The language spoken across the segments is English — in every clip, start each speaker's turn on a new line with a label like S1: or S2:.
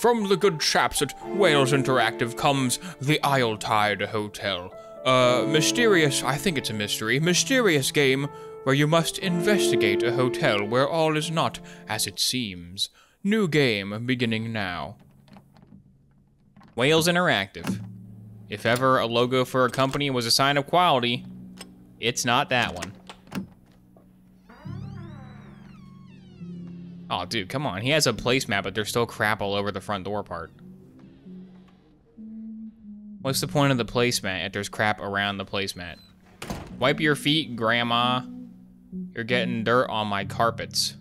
S1: From the good chaps at Wales Interactive comes the Isle Isletide Hotel. A mysterious, I think it's a mystery, mysterious game where you must investigate a hotel where all is not as it seems. New game beginning now. Wales Interactive. If ever a logo for a company was a sign of quality, it's not that one. Oh, dude, come on. He has a placemat, but there's still crap all over the front door part. What's the point of the placemat if there's crap around the placemat? Wipe your feet, Grandma. You're getting dirt on my carpets.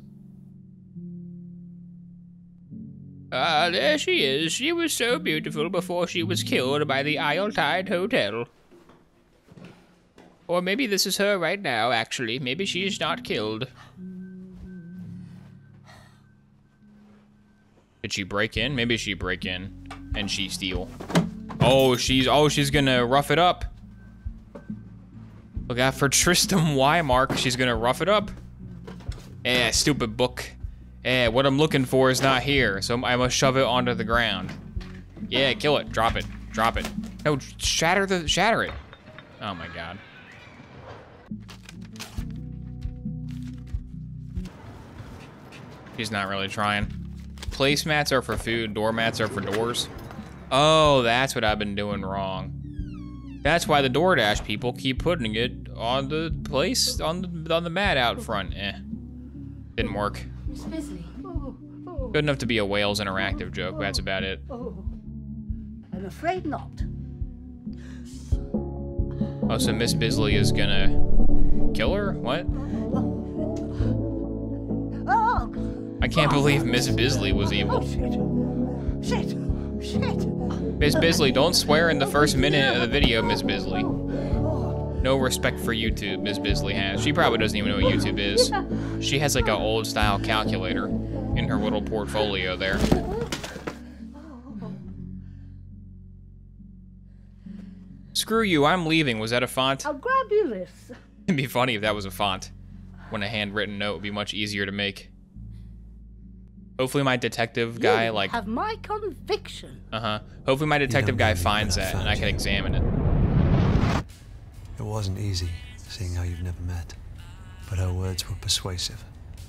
S1: Ah, uh, there she is. She was so beautiful before she was killed by the Isle Tide Hotel. Or maybe this is her right now, actually. Maybe she's not killed. Did she break in? Maybe she break in and she steal. Oh, she's oh she's gonna rough it up. Look out for Tristram Wymark. She's gonna rough it up. Eh, stupid book. Eh, what I'm looking for is not here, so I must shove it onto the ground. Yeah, kill it. Drop it. Drop it. No, shatter the shatter it. Oh my god. She's not really trying placemats are for food, doormats are for doors. Oh, that's what I've been doing wrong. That's why the DoorDash people keep putting it on the place, on the, on the mat out front. Eh, didn't work. Good enough to be a Wales Interactive joke, that's about it.
S2: Oh, I'm afraid not.
S1: Oh, so Miss Bisley is gonna kill her? What? I can't believe Miss Bisley was evil.
S2: Oh, shit. Shit.
S1: Miss Bisley, don't swear in the first minute of the video, Miss Bisley. No respect for YouTube, Miss Bisley has. She probably doesn't even know what YouTube is. She has like an old style calculator in her little portfolio there. Screw you, I'm leaving. Was that a font?
S2: I'll grab you this.
S1: It'd be funny if that was a font. When a handwritten note would be much easier to make. Hopefully my detective guy
S2: you
S1: like
S2: have my conviction.
S1: Uh-huh. Hopefully my detective guy finds that and I can examine it.
S3: It wasn't easy, seeing how you've never met. But her words were persuasive.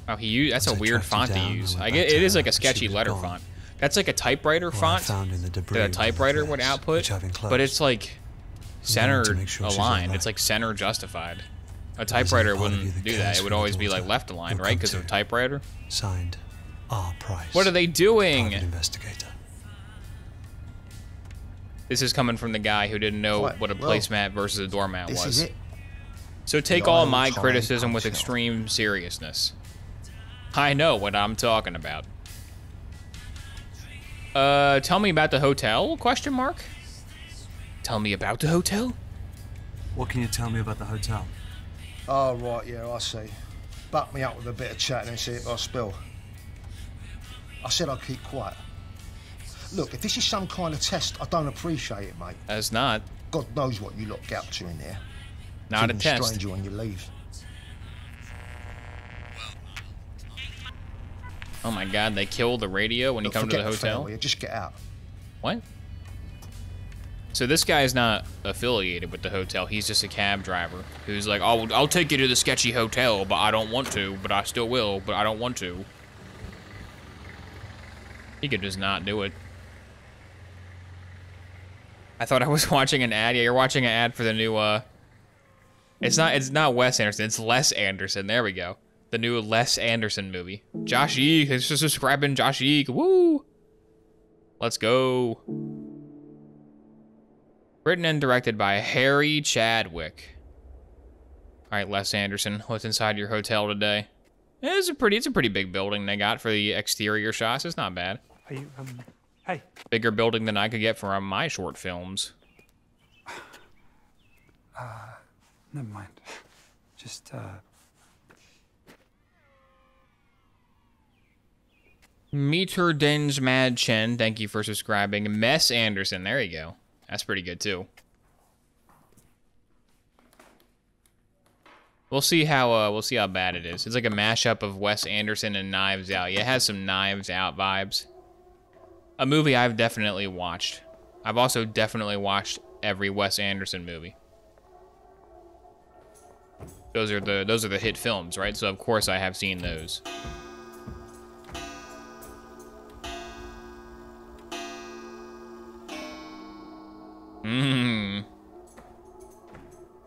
S1: Oh, he used, that's As a weird font down, to use. I get it is like a sketchy letter gone. font. That's like a typewriter font that a typewriter would output, but it's like center sure aligned. It's like center justified. A typewriter wouldn't do that. It would always be like left aligned, right? Because of a typewriter.
S3: Signed, R. Price.
S1: What are they doing?
S3: Private investigator.
S1: This is coming from the guy who didn't know what, what a well, placemat versus a doormat
S4: this
S1: was.
S4: Is it.
S1: So take all my criticism with extreme seriousness. I know what I'm talking about. Uh, tell me about the hotel? Question mark. Tell me about the hotel.
S5: What can you tell me about the hotel?
S4: Oh right, yeah, I see. Back me up with a bit of chat and see if I spill. I said I'd keep quiet. Look, if this is some kind of test, I don't appreciate it, mate.
S1: It's not.
S4: God knows what you lot get up to in there.
S1: Not Keeping a test.
S4: stranger when you leave.
S1: Oh my god, they kill the radio when
S4: Look,
S1: you come to the
S4: hotel?
S1: The
S4: just get out.
S1: What? So this guy is not affiliated with the hotel. He's just a cab driver who's like, "I'll I'll take you to the sketchy hotel, but I don't want to, but I still will, but I don't want to." He could just not do it. I thought I was watching an ad. Yeah, you're watching an ad for the new, uh... It's not, it's not Wes Anderson, it's Les Anderson. There we go. The new Les Anderson movie. Josh Eek, it's just subscribing Josh Eek. Woo! Let's go. Written and directed by Harry Chadwick. All right, Les Anderson, what's inside your hotel today? It's a pretty, it's a pretty big building they got for the exterior shots. It's not bad.
S5: Are you, um, hey.
S1: Bigger building than I could get from my short films.
S5: Uh, never mind. Just, uh...
S1: Meter Dens Mad Chen, thank you for subscribing. Mess Anderson, there you go. That's pretty good too. We'll see how uh, we'll see how bad it is. It's like a mashup of Wes Anderson and Knives Out. Yeah, it has some Knives Out vibes. A movie I've definitely watched. I've also definitely watched every Wes Anderson movie. Those are the those are the hit films, right? So of course I have seen those. Mmm.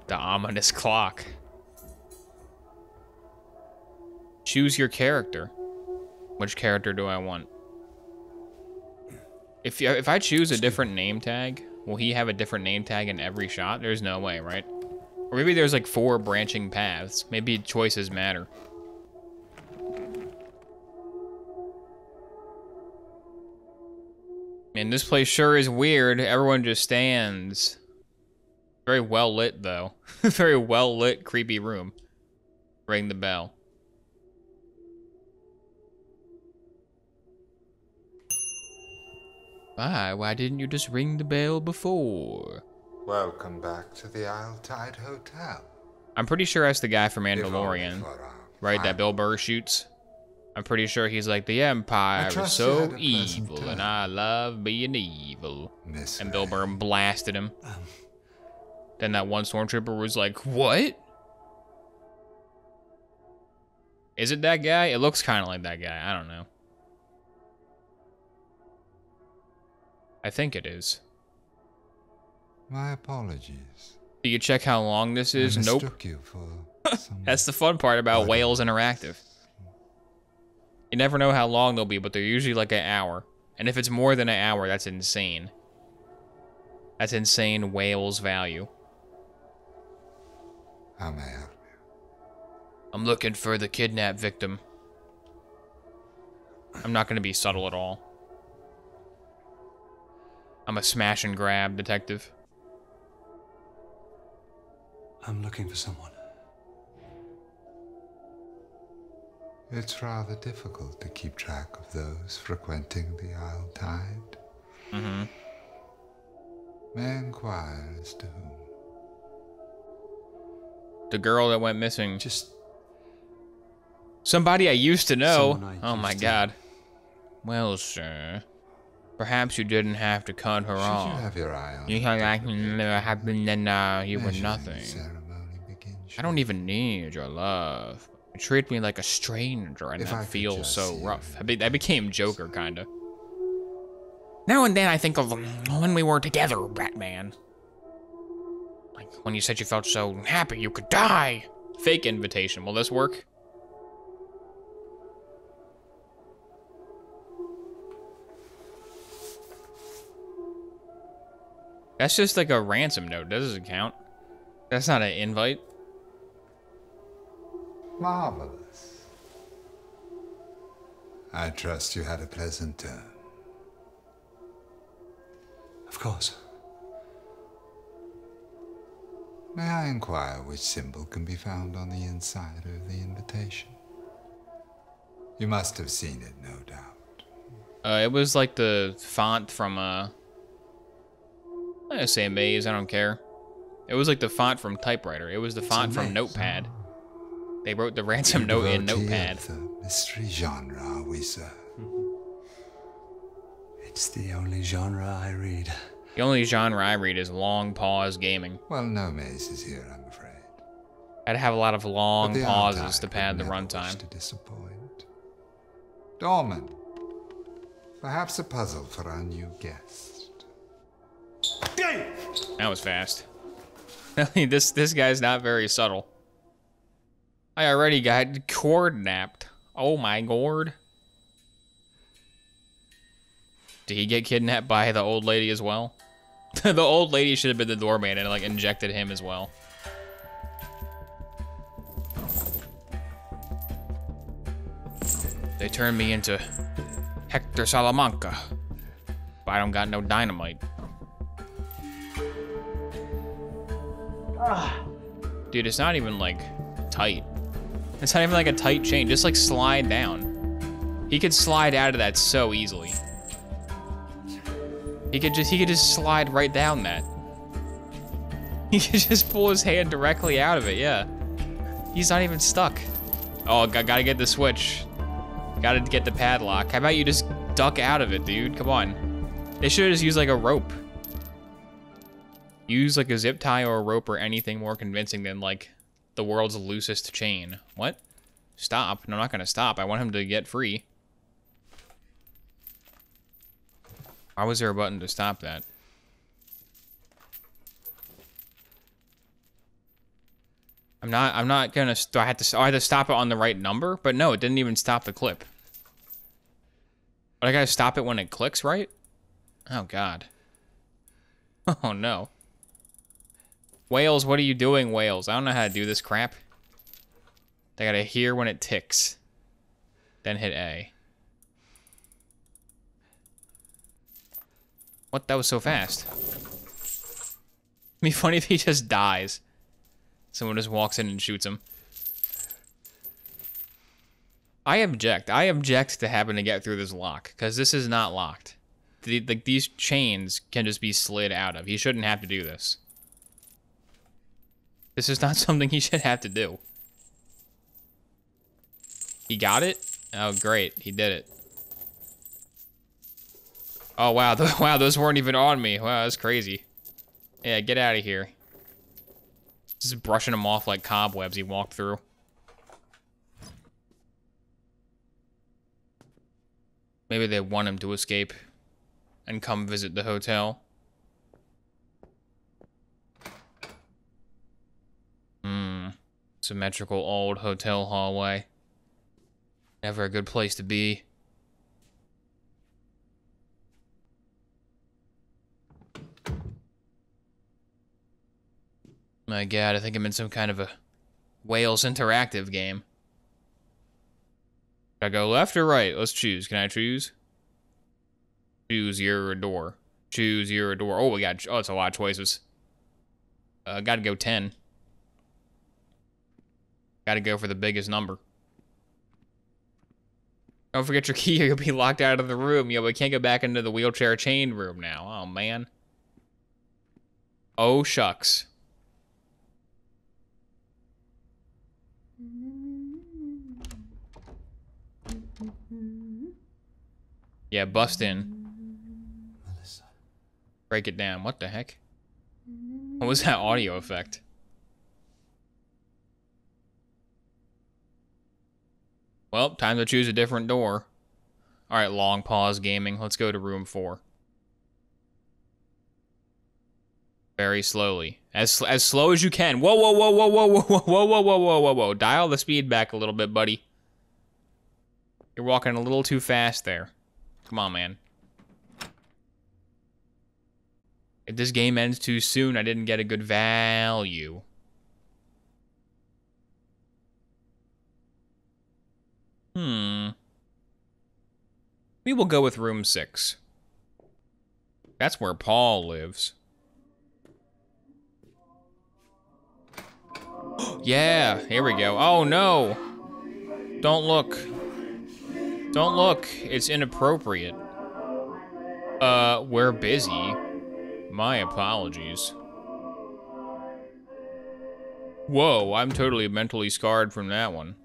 S1: The ominous clock. Choose your character. Which character do I want? If if I choose a different name tag, will he have a different name tag in every shot? There's no way, right? Or maybe there's like four branching paths. Maybe choices matter. Man, this place sure is weird. Everyone just stands. Very well lit, though. Very well lit, creepy room. Ring the bell. Why? Why didn't you just ring the bell before?
S6: Welcome back to the Isle Tide Hotel.
S1: I'm pretty sure that's the guy from Mandalorian, right? That Bill Burr shoots. I'm pretty sure he's like, the Empire is so
S6: had a pleasant
S1: evil, and. I love being evil. And Bill Burr blasted him.
S3: Um,
S1: Then that one stormtrooper was like, "What? Is it that guy? It looks kind of like that guy. I don't know. I think it is.
S6: My apologies.
S1: Do you check how long this is? Nope. That's the fun part about
S6: What?
S1: Wales Interactive. You never know how long they'll be, but they're usually like an hour. And if it's more than an hour, that's insane. That's insane Wales value.
S6: How may I help you?
S1: I'm looking for the kidnap victim. I'm not going to be subtle at all. I'm a smash and grab detective.
S3: I'm looking for someone.
S6: It's rather difficult to keep track of those frequenting the Isle Tide.
S1: Mm-hmm.
S6: May inquire as to whom?
S1: The girl that went missing.
S3: Just
S1: Somebody I used to know. Oh my
S3: to-
S1: god. Well, sir. Perhaps you didn't have to cut her
S6: Should
S1: off.
S6: you have your eye on
S1: You had like never happened and uh, you were nothing. I don't even need your love. You treat me like a stranger and
S6: If I
S1: that
S6: could
S1: feels so rough. I, be- I became Joker, kinda. Now and then I think of when we were together, Batman. Like when you said you felt so happy you could die. Fake invitation. Will this work? That's just like a ransom note. That doesn't count. That's not an invite.
S6: Marvelous. I trust you had a pleasant turn.
S3: Of course.
S6: May I inquire which symbol can be found on the inside of the invitation? You must have seen it, no doubt.
S1: Uh, it was like the font from uh, I'm say Maze. I don't care. It was like the font from typewriter. It was the font from Notepad. They wrote the ransom note in Notepad.
S6: The mystery genre we, sir.
S3: It's the only genre I read.
S1: The only genre I read is long pause gaming.
S6: Well, no maze is here, I'm afraid.
S1: I'd have a lot of long pauses to pad the runtime.
S6: To disappoint. Dorman, perhaps a puzzle for our new guest.
S1: That was fast. this this guy's not very subtle. I already got cord napped. Oh my gourd. Did he get kidnapped by the old lady as well? the old lady should have been the doorman and like injected him as well. They turned me into Hector Salamanca. But I don't got no dynamite. Dude, it's not even like tight. It's not even like a tight chain. Just like slide down. He could slide out of that so easily. He could just he could just slide right down that. He could just pull his hand directly out of it. Yeah. He's not even stuck. Oh, got, gotta get the switch. Gotta get the padlock. How about you just duck out of it, dude? Come on. They should have just used like a rope. Use like a zip tie or a rope or anything more convincing than like the world's loosest chain. What? Stop. No, I'm not gonna stop. I want him to get free. Why was there a button to stop that? I'm not, I'm not gonna, st I had to, I had to stop it on the right number, but no, it didn't even stop the clip. But I gotta stop it when it clicks, right? Oh, God. Oh, no. Wales, what are you doing, Wales? I don't know how to do this crap. I gotta hear when it ticks. Then hit A. What? That was so fast. It'd be funny if he just dies. Someone just walks in and shoots him. I object. I object to having to get through this lock, because this is not locked. The, like, these chains can just be slid out of. He shouldn't have to do this. This is not something he should have to do. He got it? Oh, great. He did it. Oh, wow. wow, those weren't even on me. Wow, that's crazy. Yeah, get out of here. Just brushing them off like cobwebs he walked through. Maybe they want him to escape and come visit the hotel. Hmm. Symmetrical old hotel hallway. Never a good place to be. My god, I think I'm in some kind of a Wales interactive game. Should I go left or right? Let's choose. Can I choose? Choose your door. Choose your door. Oh, we got, oh, it's a lot of choices. Uh, gotta go 10. Gotta go for the biggest number. Don't forget your key or you'll be locked out of the room. Yo, we can't go back into the wheelchair chain room now. Oh, man. Oh, shucks. Yeah, bust in.
S3: Melissa.
S1: Break it down. What the heck? What was that audio effect? Well, time to choose a different door. Alright, long pause gaming. Let's go to room four. Very slowly. As as slow as you can. Whoa, whoa, whoa, whoa, whoa, whoa, whoa, whoa, whoa, whoa, whoa, whoa, whoa. Dial the speed back a little bit, buddy. You're walking a little too fast there. Come on, man. If this game ends too soon, I didn't get a good value. Hmm. We will go with room six. That's where Paul lives. yeah, here we go. Oh no! Don't look. Don't look. It's inappropriate. Uh, we're busy. My apologies. Whoa, I'm totally mentally scarred from that one.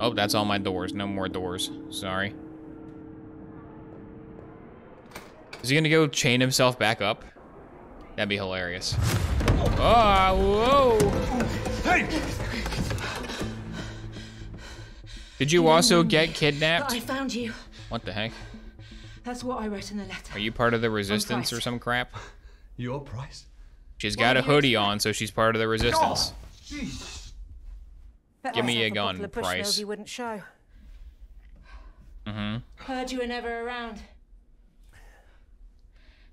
S1: Oh, that's all my doors. No more doors. Sorry. Is he gonna go chain himself back up? That'd be hilarious. Oh, whoa!
S5: Hey!
S1: Did you also get kidnapped?
S7: I found you.
S1: What the heck?
S7: That's what I wrote in the letter.
S1: Are you part of the resistance or some crap?
S3: Your price?
S1: She's got a hoodie on, so she's part of the resistance.
S7: Bet
S1: Give me a gun,
S7: bottle
S1: Price.
S7: Bushnell's you wouldn't show.
S1: Mm-hmm.
S7: Heard you were never around.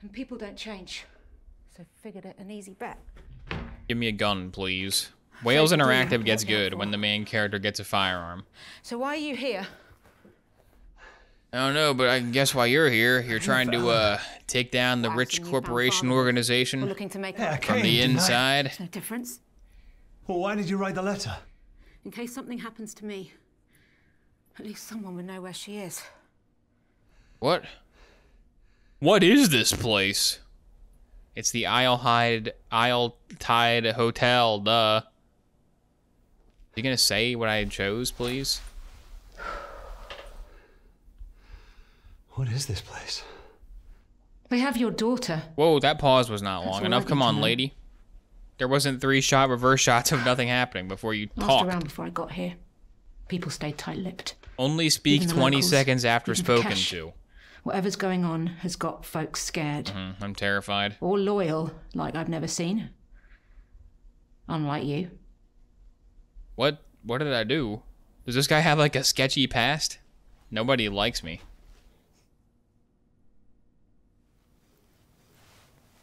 S7: And people don't change. So figured it an easy bet.
S1: Give me a gun, please. Wales. Interactive gets good when the main character gets a firearm.
S7: So why are you here?
S1: I don't know, but I guess while you're here, you're trying to uh take down the rich corporation organization
S7: looking to make
S3: Yeah,
S1: from the
S3: didn't
S1: inside.
S7: no difference.
S3: Well, why did you write the letter?
S7: In case something happens to me, at least someone would know where she is.
S1: What? What is this place? It's the Isle Hide Isle Tide Hotel, duh. You gonna say what I chose, please?
S3: What is this place?
S7: They have your daughter.
S1: Whoa, that pause was not
S7: That's
S1: long enough. Come
S7: need to
S1: on,
S7: know.
S1: lady. There wasn't three shot reverse shots of nothing happening before you
S7: Asked
S1: talk.
S7: around before I got here. People stayed tight-lipped.
S1: Only speak
S7: Even
S1: 20
S7: locals,
S1: seconds after spoken to.
S7: Whatever's going on has got folks scared.
S1: Hmm, I'm terrified.
S7: Or loyal, like I've never seen. Unlike you.
S1: What what did I do? Does this guy have like a sketchy past? Nobody likes me.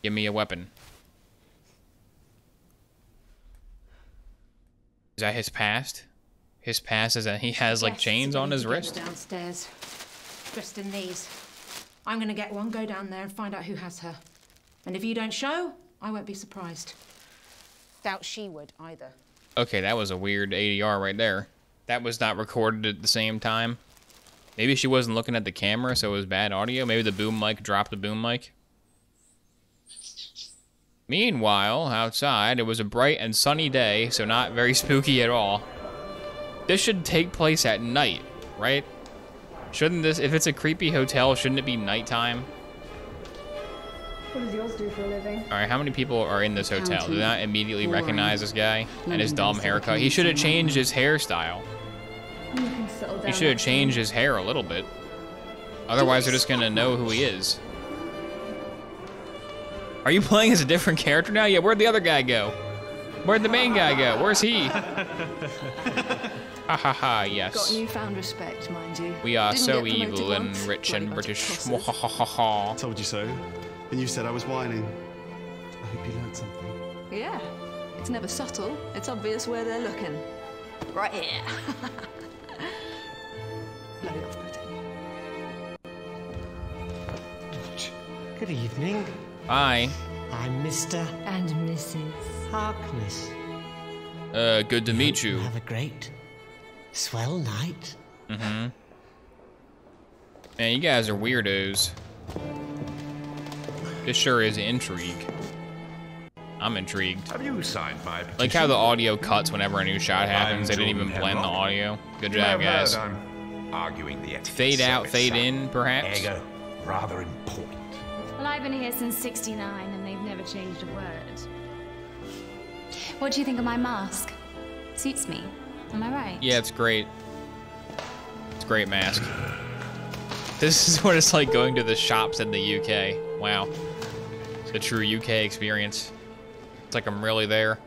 S1: Give me a weapon. Is that his past? His past is that he has like
S7: Yes,
S1: chains on his wrist?
S7: Downstairs. Dressed in these. I'm gonna get one, go down there and find out who has her. And if you don't show, I won't be surprised. Doubt she would either.
S1: Okay, that was a weird ADR right there. That was not recorded at the same time. Maybe she wasn't looking at the camera, so it was bad audio. Maybe the boom mic dropped the boom mic. Meanwhile, outside, it was a bright and sunny day, so not very spooky at all. This should take place at night, right? Shouldn't this, if it's a creepy hotel, shouldn't it be nighttime?
S8: What does yours do for a living?
S1: All right, how many people are in this hotel? Do not immediately
S8: Boring.
S1: recognize this guy and his dumb haircut? He should have changed his hairstyle.
S8: You can down.
S1: He should have changed his hair a little bit. Otherwise, they're just gonna know who he is. Are you playing as a different character now? Yeah, where'd the other guy go? Where'd the main guy go? Where's he? Ha ha ha,
S9: Got
S1: yes.
S9: newfound respect, mind you.
S1: We are
S9: Didn't
S1: so
S9: get promoted
S1: evil and
S9: once,
S1: rich
S9: bloody
S1: and
S9: bunch of
S1: British.
S9: tossers.
S1: Mwahahaha.
S10: Told you so. And you said I was whining. I hope you learned something.
S9: Yeah, it's never subtle. It's obvious where they're looking. Right here. Bloody off-putting.
S11: Good evening.
S1: Hi.
S11: I'm Mr.
S9: And Mrs.
S11: Harkness.
S1: Uh, good to meet you.
S11: Have a great, swell night.
S1: Mm-hmm. Man, you guys are weirdos. This sure is intrigue. I'm intrigued.
S12: Have you signed my petition?
S1: Like how the audio cuts whenever a new shot happens. They didn't even
S12: Jordan
S1: blend the audio. Good
S12: You
S1: job, guys.
S12: heard I'm arguing the
S1: Fade out, fade in, perhaps.
S12: Ergo, rather important.
S13: I've been here since 69 and they've never changed a word. What do you think of my mask? Suits me. Am I right?
S1: Yeah, it's great. It's great mask. This is what it's like going to the shops in the UK. Wow. It's a true UK experience. It's like I'm really there.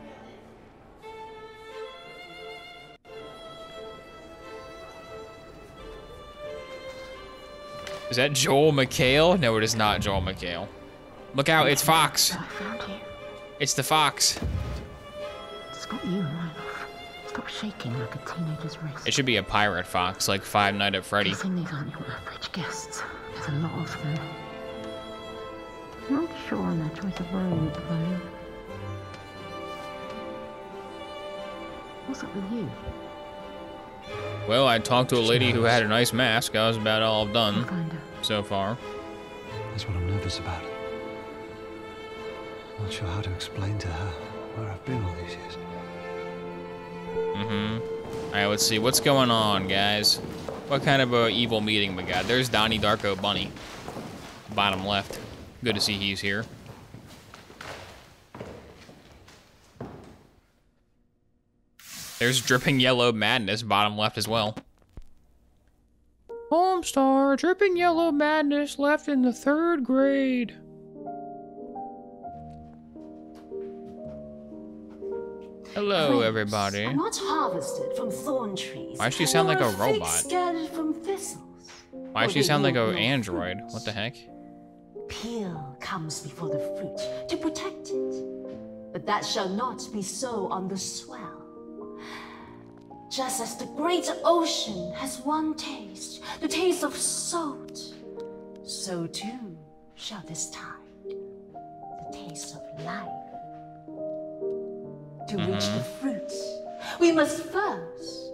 S1: Is that Joel McHale? No, it is not Joel McHale. Look out, it's Fox.
S2: I.
S1: It's the Fox.
S2: It's got you right off. Stop shaking like a teenager's wrist.
S1: It should be a pirate Fox, like Five Night at Freddy.
S2: Guessing these aren't your average guests. There's a lot of them. Not sure on their choice of robe, though. What's up with you?
S1: Well, I talked to a lady who had a nice mask. That was about all I've done so far.
S3: That's what I'm nervous about. Not sure how to explain to her where I've been all these years.
S1: Mm-hmm. All right, let's see. What's going on, guys? What kind of a evil meeting we got? There's Donnie Darko Bunny. Bottom left. Good to see he's here. There's Dripping Yellow Madness, bottom left as well. Homestar, Dripping Yellow Madness left in the third grade. Hello, everybody.
S14: Are not harvested from thorn trees.
S1: Why does she sound like a robot?
S14: From.
S1: Why does she sound like an android?
S14: fruit.
S1: What the heck?
S14: Peel comes before the fruit to protect it. But that shall not be so on the swell. Just as the great ocean has one taste, the taste of salt, so too shall this tide, the taste of life. To reach the
S1: Mhm.
S14: fruits, we must first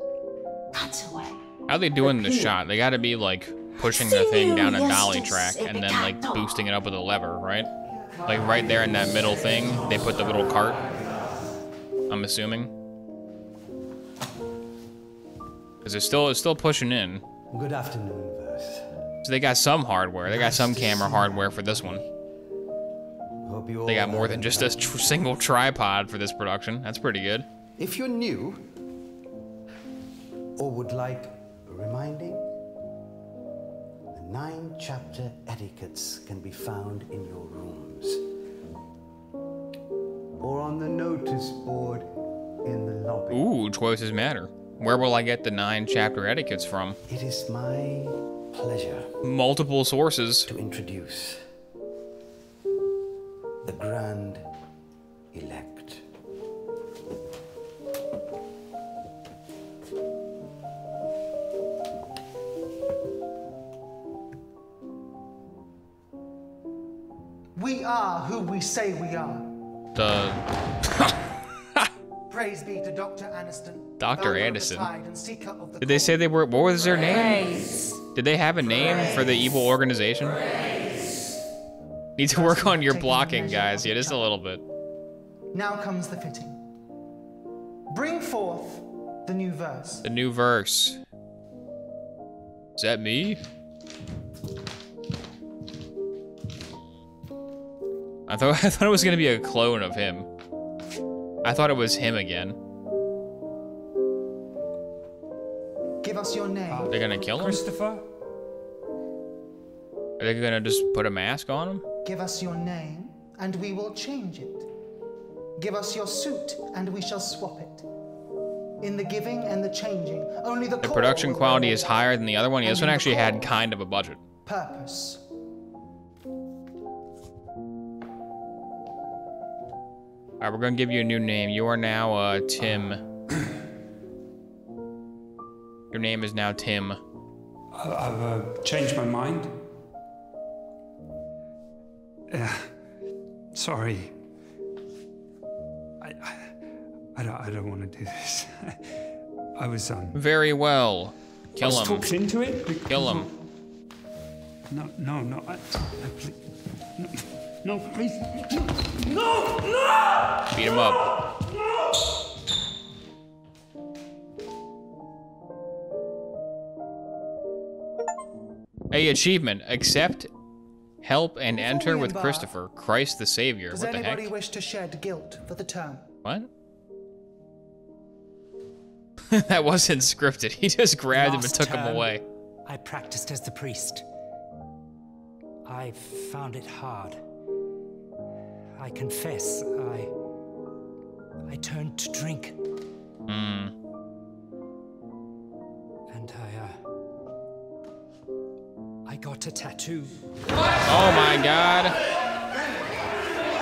S14: cut away.
S1: How are they doing the shot? They gotta be like pushing the thing down a dolly track and then like boosting it up with a lever, right? Like right there in that middle thing, they put the little cart. I'm assuming. Because it's still it's still pushing in.
S11: Good afternoon, Verse.
S1: So they got some hardware. They got some camera hardware for this one.
S11: Hope you all
S1: They got more than just a tr single tripod for this production. That's pretty good.
S11: If you're new or would like reminding, the nine chapter etiquettes can be found in your rooms or on the notice board in the lobby.
S1: Ooh, choices matter. Where will I get the nine chapter etiquettes from?
S11: It is my pleasure
S1: Multiple sources.
S11: to introduce the Grand Elect.
S15: We are who we say we are.
S1: The
S15: Praise be to Dr. Aniston.
S1: Dr.
S15: founder of the
S1: Aniston.
S15: Tide and seeker of the
S1: Did they say they were? What was their name? Did they have a name for the evil organization? Need to work on your blocking, guys. Yeah, just a little bit.
S15: Now comes the fitting. Bring forth the new verse.
S1: The new verse. Is that me? I thought I thought it was gonna be a clone of him. I thought it was him again.
S15: Give us your name.
S1: Uh, They're gonna kill him?
S5: Christopher?
S1: Are they gonna just put a mask on him?
S15: Give us your name, and we will change it. Give us your suit, and we shall swap it. In the giving and the changing, only the,
S1: The production quality is higher than the other one. Yeah, this one actually had kind of a budget.
S15: purpose.
S1: All right, we're gonna give you a new name. You are now uh, Tim. Your name is now Tim.
S5: I've uh, changed my mind. Yeah. Sorry. I, I, I don't, I don't want to do this. I was um.
S1: Very well.
S5: I
S1: Kill
S5: was
S1: him.
S5: talked into it.
S1: Kill him.
S5: No, no, no. I, I, please, no, no, please. No, no!
S1: Beat him up. A achievement. Accept, help, and enter with
S15: embark,
S1: Christopher, Christ the Savior.
S15: Does
S1: what the
S15: anybody
S1: heck?
S15: wish to shed guilt for the term?
S1: What? that wasn't scripted. He just grabbed him and
S16: Last
S1: took him away.
S16: I practiced as the priest. I found it hard. I confess, I. I turned to drink,
S1: Hmm.
S16: and I, uh. I got a tattoo.
S1: Oh my god.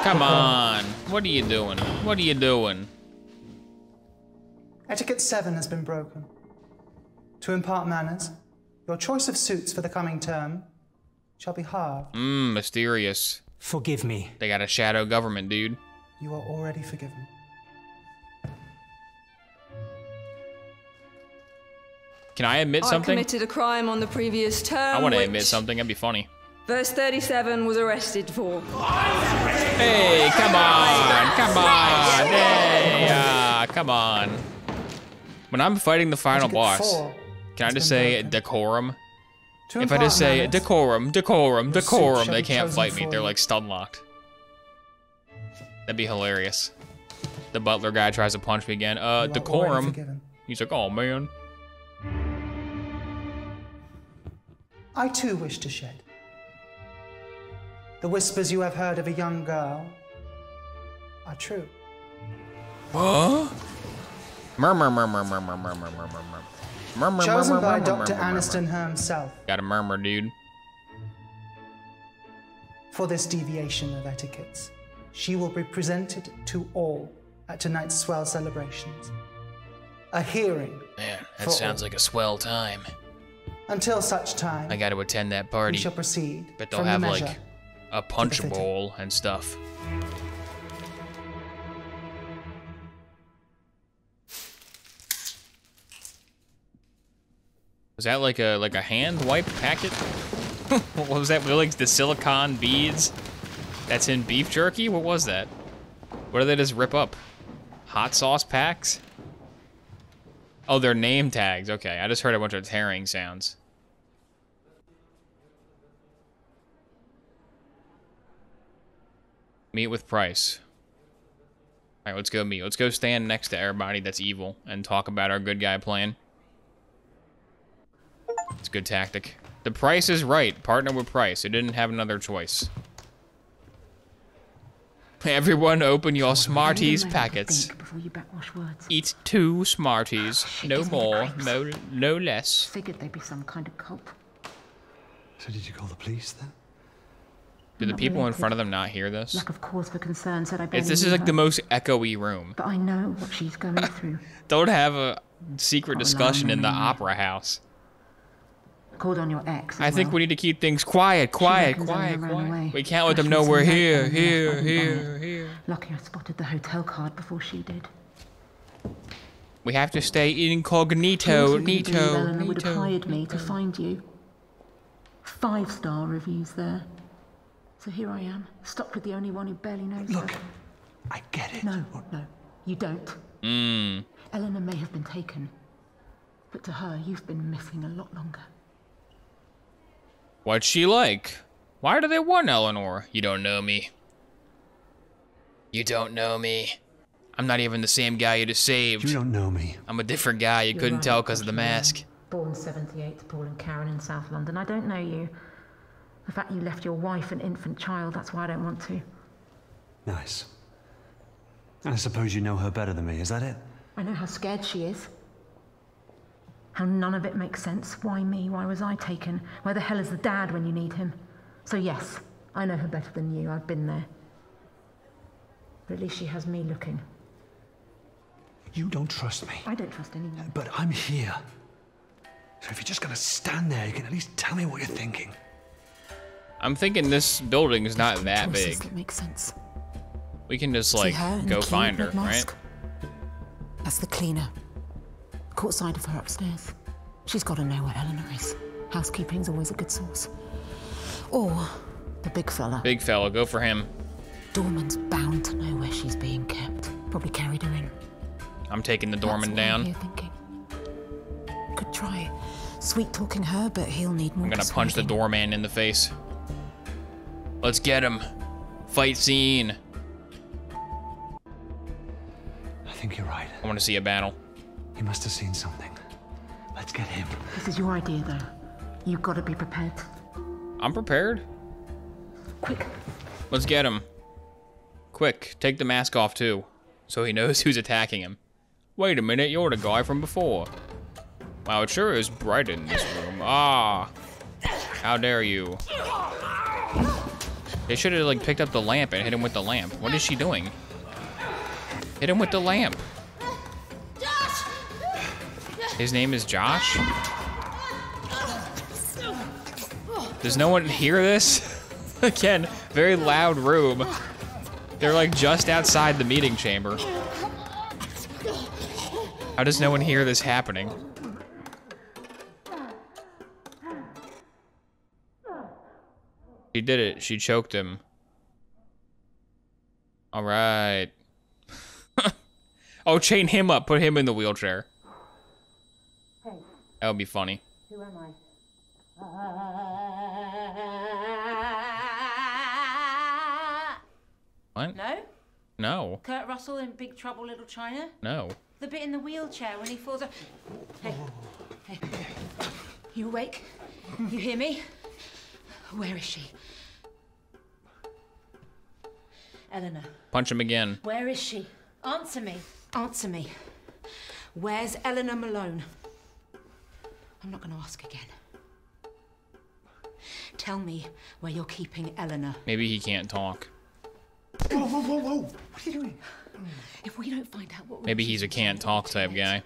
S1: Come on. What are you doing? What are you doing?
S15: Etiquette 7 has been broken. To impart manners, your choice of suits for the coming term shall be halved.
S1: Mmm, mysterious.
S16: Forgive me.
S1: They got a shadow government, dude.
S15: You are already forgiven.
S1: Can I admit
S9: I
S1: something?
S9: committed a crime on the previous term.
S1: I want to admit something. That'd be funny.
S9: Verse 37 was arrested for.
S1: Hey, come on, come on, hey, uh, come on. When I'm fighting the final boss,
S15: four
S1: can I just say decorum?
S15: To
S1: If I just say
S15: manners,
S1: decorum, decorum, decorum, they can't fight me.
S15: for
S1: They're like stun locked. That'd be hilarious. The butler guy tries to punch me again. Uh,
S15: You are already
S1: decorum. He's like, oh man.
S15: I too wish to shed. The whispers you have heard of a young girl are true.
S1: What? Murmur, murmur, murmur, murmur, murmur, murmur. Murmur,
S15: Chosen
S1: murmur,
S15: by
S1: murmur,
S15: Dr. Aniston himself
S1: Got a murmur, dude.
S15: for this deviation of etiquettes. She will be presented to all at tonight's swell celebrations. A hearing
S1: Man, that sounds
S15: all.
S1: like a swell time.
S15: until such time
S1: I got to attend that
S15: we
S1: party.
S15: shall proceed
S1: But they'll
S15: the
S1: have
S15: measure.
S1: like a punch bowl and stuff. That like a like a hand wipe packet? what was that? Like the silicon beads that's in beef jerky? What was that? What do they just rip up? Hot sauce packs? Oh, they're name tags. Okay, I just heard a bunch of tearing sounds. Meet with Price. All right, let's go meet. Let's go stand next to everybody that's evil and talk about our good guy plan. It's a good tactic. The price is right. Partner with Price. They didn't have another choice. Everyone open your Smarties packets.
S7: You.
S1: Eat two Smarties. Ah, no
S7: gives me the
S1: more. No, no less.
S7: Figured they'd be some kind of cult.
S10: So did you call the police then?
S1: Do the
S7: Not
S1: people in front of them not hear this?
S7: Lack of cause for concern said I
S1: It's, this is like
S7: her.
S1: the most echoey room.
S7: But I know what she's going through.
S1: Don't have a secret
S7: Oh, no,
S1: discussion
S7: no,
S1: in the
S7: no, no.
S1: opera house.
S7: Called on your ex.
S1: I
S7: as
S1: think
S7: well.
S1: we need to keep things quiet, quiet, quiet, quiet.
S7: away.
S1: We can't let them know we're
S7: into
S1: here, here, here, here.
S7: Lucky I spotted the hotel card before she did.
S1: We have to stay
S7: She
S1: incognito,
S7: also couldn't believe
S1: nito,
S7: Eleanor would have hired me to find you. Five star reviews there. So here I am, stuck with the only one who barely knows
S10: Look,
S7: her.
S10: I get it.
S7: No, no, you don't.
S1: Mmm.
S7: Eleanor may have been taken, but to her, you've been missing a lot longer.
S1: What's she like? Why do they want Eleanor? You don't know me. You don't know me. I'm not even the same guy you just saved.
S10: You don't know me.
S1: I'm a different guy. You
S7: You're
S1: couldn't
S7: right,
S1: tell because of the mask.
S7: Born 78 to Paul and Karen in South London. I don't know you. The fact you left your wife and infant child, that's why I don't want to.
S10: Nice. And I suppose you know her better than me, is that it?
S7: I know how scared she is. How none of it makes sense. Why me? Why was I taken? Where the hell is the dad when you need him? So, yes, I know her better than you. I've been there. But at least she has me looking.
S10: You don't trust me.
S7: I don't trust anyone.
S10: But I'm here. So if you're just gonna stand there, you can at least tell me what you're thinking.
S1: I'm thinking this building is not that
S7: Choices
S1: big.
S7: that makes sense.
S1: We can just like go find her,
S7: clean red
S1: right?
S7: That's the cleaner. Caught sight of her upstairs. She's got to know where Eleanor is. Housekeeping's always a good source. Or the big fella.
S1: Big fella, go for him.
S7: Dorman's bound to know where she's being kept. Probably carried her in.
S1: I'm taking the
S7: That's
S1: doorman
S7: what I'm
S1: down.
S7: here thinking. Could try sweet talking her, but he'll need more.
S1: I'm gonna punch the doorman in the face. Let's get him. Fight scene.
S10: I think you're right.
S1: I want to see a battle.
S10: He must have seen something. Let's get him.
S7: This is your idea, though. You've got to be prepared.
S1: I'm prepared.
S7: Quick.
S1: Let's get him. Quick, take the mask off too, so he knows who's attacking him. Wait a minute, you're the guy from before. Wow, it sure is bright in this room. Ah, how dare you? They should have like picked up the lamp and hit him with the lamp. What is she doing? Hit him with the lamp. His name is Josh? Does no one hear this? Again, very loud room. They're like just outside the meeting chamber. How does no one hear this happening? She did it. She choked him. All right. oh, chain him up. Put him in the wheelchair. That would be funny.
S7: Who am I?
S1: What?
S17: No?
S1: No.
S17: Kurt Russell in Big Trouble Little China?
S1: No.
S17: The bit in the wheelchair when he falls off. Hey, hey. You awake? You hear me? Where is she? Eleanor,
S1: Punch him again.
S17: where is she? Answer me. Answer me. Where's Eleanor Malone? I'm not going to ask again. Tell me where you're keeping Eleanor.
S1: Maybe he can't talk.
S17: Whoa, whoa, whoa, whoa! What are you doing? If we don't find out what we're
S1: Maybe he's a can't talk type guy.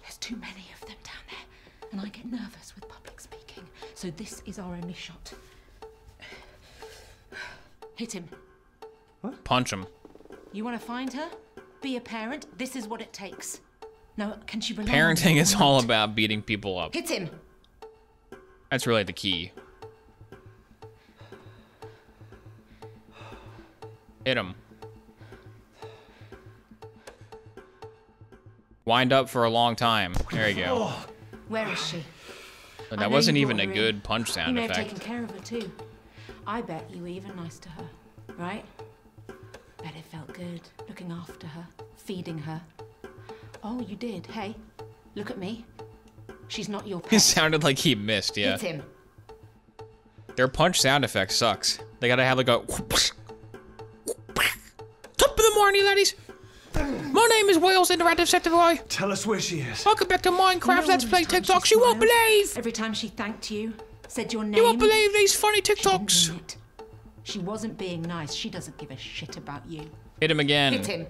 S17: There's too many of them down there, and I get nervous with public speaking. So this is our only shot. Hit him. What?
S1: Punch him.
S17: You want to find her? Be a parent. This is what it takes. No, can she rely
S1: Parenting is all about beating people up.
S17: Hit him.
S1: That's really the key. Hit him. Wind up for a long time. There you go.
S7: Where is she?
S1: But that wasn't even a good
S7: in.
S1: punch
S7: You
S1: sound
S7: may have
S1: effect.
S7: taken care of her too. I bet you were even nice to her, right? Bet it felt good looking after her, feeding her. Oh, you did. Hey, look at me. She's not your
S1: It sounded like he missed, yeah.
S7: Hit him.
S1: Their punch sound effect sucks. They gotta have like a top of the morning, ladies. My name is Wales Interactive Sector Boy.
S10: Tell us where she is.
S1: Welcome back to Minecraft
S7: You know
S1: Let's Play
S7: those times
S1: TikToks.
S7: she
S1: You won't
S7: smiled?
S1: believe.
S7: Every time she thanked you, said your name.
S1: You won't believe these funny
S7: She
S1: TikToks.
S7: didn't mean it. She wasn't being nice. She doesn't give a shit about you.
S1: Hit him again.
S7: Hit him.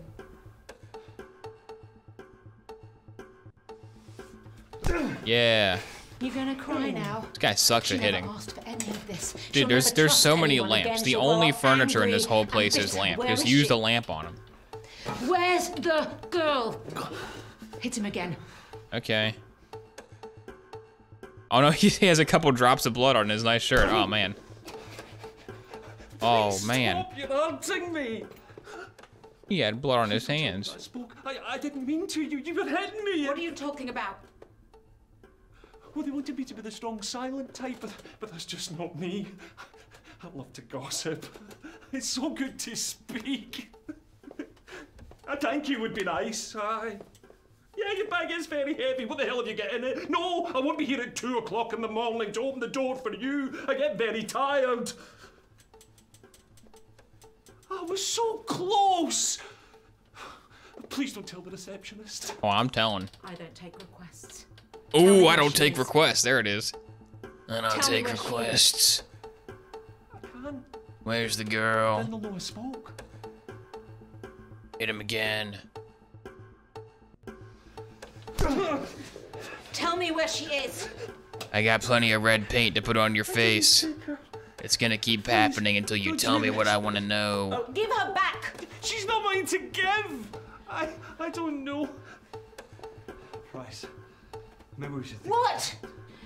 S1: Yeah.
S7: You're gonna cry now.
S1: This guy sucks
S7: She
S1: at hitting.
S7: asked for any of this.
S1: Dude,
S7: She'll
S1: there's there's so many lamps.
S7: again.
S1: The
S7: She'll
S1: only
S7: up
S1: furniture in this whole place is
S7: bitter.
S1: lamp.
S7: Where
S1: Just
S7: is
S1: use
S7: she?
S1: the lamp on him.
S7: Where's the girl? Hit him again.
S1: Okay. Oh no, he has a couple drops of blood on his nice shirt. Oh man. Oh man.
S18: Stop, you're hurting me.
S1: He had blood on his hands.
S18: I spoke. I, I didn't mean to. You, you were hitting me.
S7: What are you talking about?
S18: Well, they wanted me to be the strong, silent type, but, but that's just not me. I love to gossip. It's so good to speak. A thank you would be nice. Aye. Yeah, your bag is very heavy. What the hell have you got in it? No, I won't be here at two o'clock in the morning to open the door for you. I get very tired. I was so close. Please don't tell the receptionist.
S1: Oh, I'm telling.
S7: I don't take requests.
S1: Ooh, I don't take requests. There it is. I don't
S7: Tell
S1: take
S7: where she is.
S1: requests. Where's the girl?
S18: Then they'll spoke.
S1: Hit him again.
S7: Tell me where she is.
S1: I got plenty of red paint to put on your face. It's gonna keep happening until you tell me what I want to know. Oh.
S7: Give her back.
S18: She's not mine to give. I I don't know.
S10: Price. Maybe we should think.
S7: What?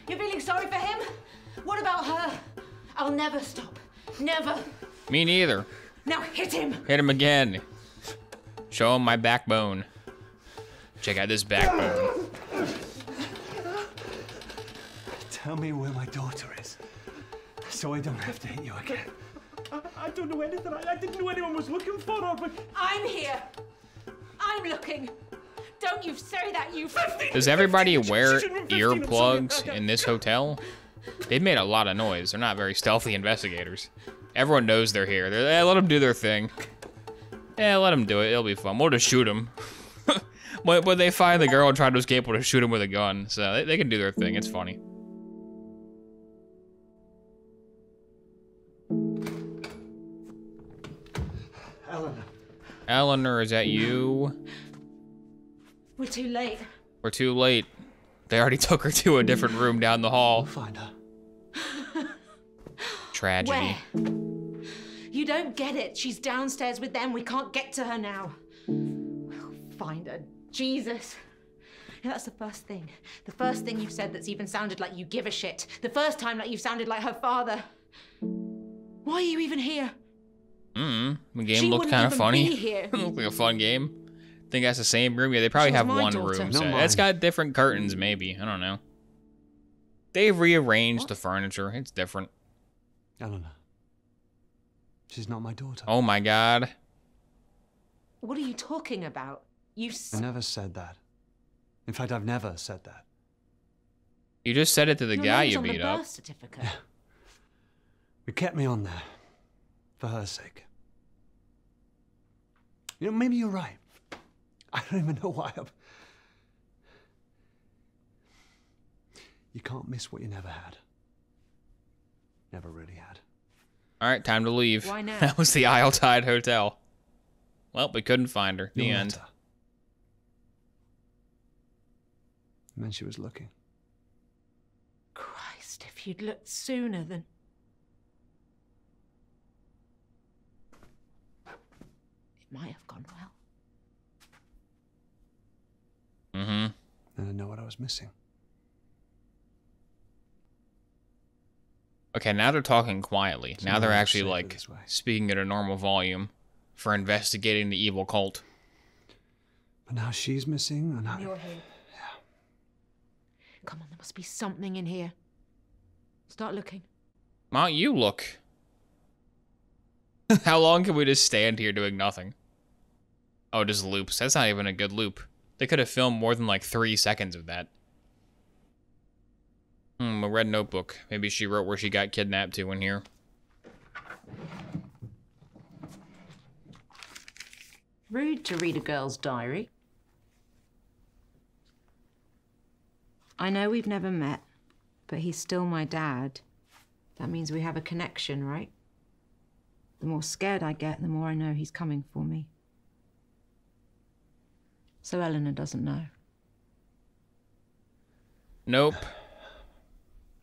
S7: You're feeling sorry for him? What about her? I'll never stop. Never.
S1: Me neither.
S7: Now hit him.
S1: Hit him again. Show him my backbone. Check out this backbone.
S10: Tell me where my daughter is, so I don't have to hit you again.
S18: I, I don't know anything. I, I didn't know anyone was looking for her, but
S7: I'm here. I'm looking. Don't you say that, you.
S1: Does everybody wear earplugs in this hotel? They've made a lot of noise. They're not very stealthy investigators. Everyone knows they're here. They're, eh, let them do their thing. Yeah, let them do it. It'll be fun. We'll just shoot them. when, when they find the girl and try to escape, we'll just shoot them with a gun. So they, they can do their thing. It's funny.
S10: Eleanor.
S1: Eleanor, is that you?
S7: We're too late.
S1: We're too late. They already took her to a different room down the hall.
S10: Find her.
S1: Tragedy.
S7: Where? You don't get it. She's downstairs with them. We can't get to her now. We'll find her. Jesus. Yeah, that's the first thing. The first thing you've said that's even sounded like you give a shit. The first time that you've sounded like her father. Why are you even here?
S1: Mm, the game
S7: She
S1: looked kind of funny.
S7: be here.
S1: looked like a fun game. Think that's the same room? Yeah, they probably have one
S7: daughter.
S1: room.
S10: Not
S1: So
S10: mine.
S1: it's got different curtains, maybe. I don't know. They've rearranged the furniture. It's different.
S10: Eleanor. She's not my daughter.
S1: Oh my god.
S7: What are you talking about? You. S-
S10: I never said that. In fact, I've never said that.
S1: You just said it to the
S7: Your
S1: guy
S7: name's
S1: you
S7: on the
S1: beat up.
S7: birth certificate.
S10: We kept me on there. For her sake. You know, maybe you're right. I don't even know why I'm. You can't miss what you never had. Never really had.
S1: All right, time to leave.
S7: Why now?
S1: That was the Isle Tide Hotel. Well, we couldn't find her. The
S10: Your
S1: end.
S10: letter. And then she was looking.
S7: Christ, if you'd looked sooner than. It might have gone well.
S1: Mm-hmm.
S10: And I know what I was missing.
S1: Okay, now they're talking quietly. now they're actually like speaking at a normal volume for investigating the evil cult.
S10: But now she's missing, and I...
S7: You're here. Come on, there must be something in here. Start looking.
S1: Why don't you look? How long can we just stand here doing nothing? Oh, just loops. That's not even a good loop. They could have filmed more than like three seconds of that. Hmm, a red notebook. Maybe she wrote where she got kidnapped to in here.
S7: Rude to read a girl's diary. I know we've never met, but he's still my dad. That means we have a connection, right? The more scared I get, the more I know he's coming for me. So Eleanor doesn't know.
S1: Nope.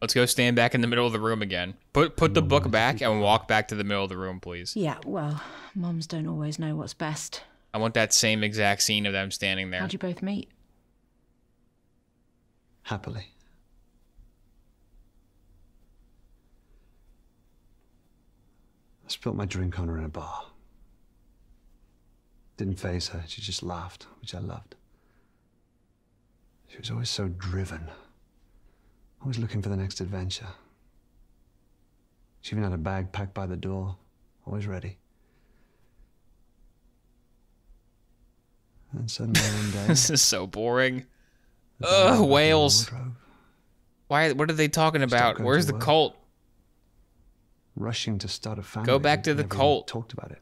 S1: Let's go stand back in the middle of the room again. Put put the book back and walk back to the middle of the room, please.
S7: Yeah, well, moms don't always know what's best.
S1: I want that same exact scene of them standing there.
S7: How'd you both meet?
S10: Happily. I spilled my drink on her in a bar. Didn't phase her. She just laughed, which I loved. She was always so driven, always looking for the next adventure. She even had a bag packed by the door, always ready. And suddenly one day,
S1: this is so boring. Ugh, whales. Why? What are they talking about? Where's the
S10: work.
S1: cult?
S10: rushing to start a family.
S1: Go back to the cult.
S10: Talked about it.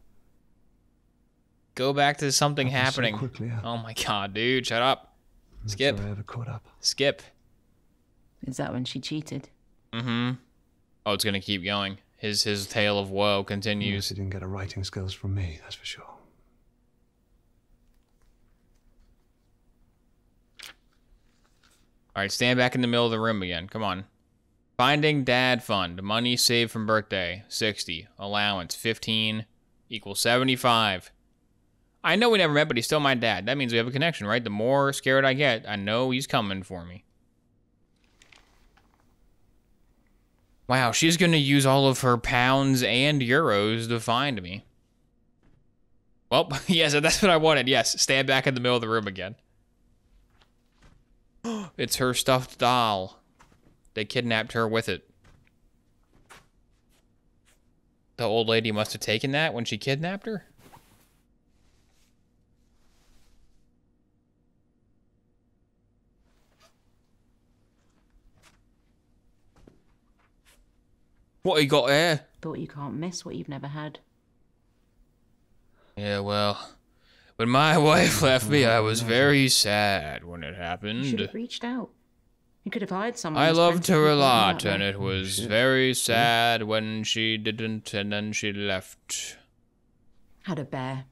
S1: Go back to something
S10: Happened so
S1: happening.
S10: quickly, yeah.
S1: Oh my god, dude, shut up. Skip.
S10: I ever caught up.
S1: Skip.
S7: Is that when she cheated?
S1: Mm-hmm. Oh, it's gonna keep going. His his tale of woe continues.
S10: He didn't get her writing skills from me, that's for sure.
S1: All right, stand back in the middle of the room again. Come on. Finding dad fund. Money saved from birthday. 60. Allowance. 15. Equals 75. I know we never met, but he's still my dad. That means we have a connection, right? The more scared I get, I know he's coming for me. Wow, she's going to use all of her pounds and euros to find me. Well, yes, that's what I wanted. Yes, stand back in the middle of the room again. it's her stuffed doll. They kidnapped her with it. The old lady must have taken that when she kidnapped her? What you got there?
S7: Thought you can't miss what you've never had.
S1: Yeah, well, when my wife left me, I was very sad when it
S7: You should
S1: happened.
S7: have reached out. You could have hired someone.
S1: I loved her a lot, and
S7: way.
S1: it was very sad when she didn't, and then she left.
S7: Had a bear.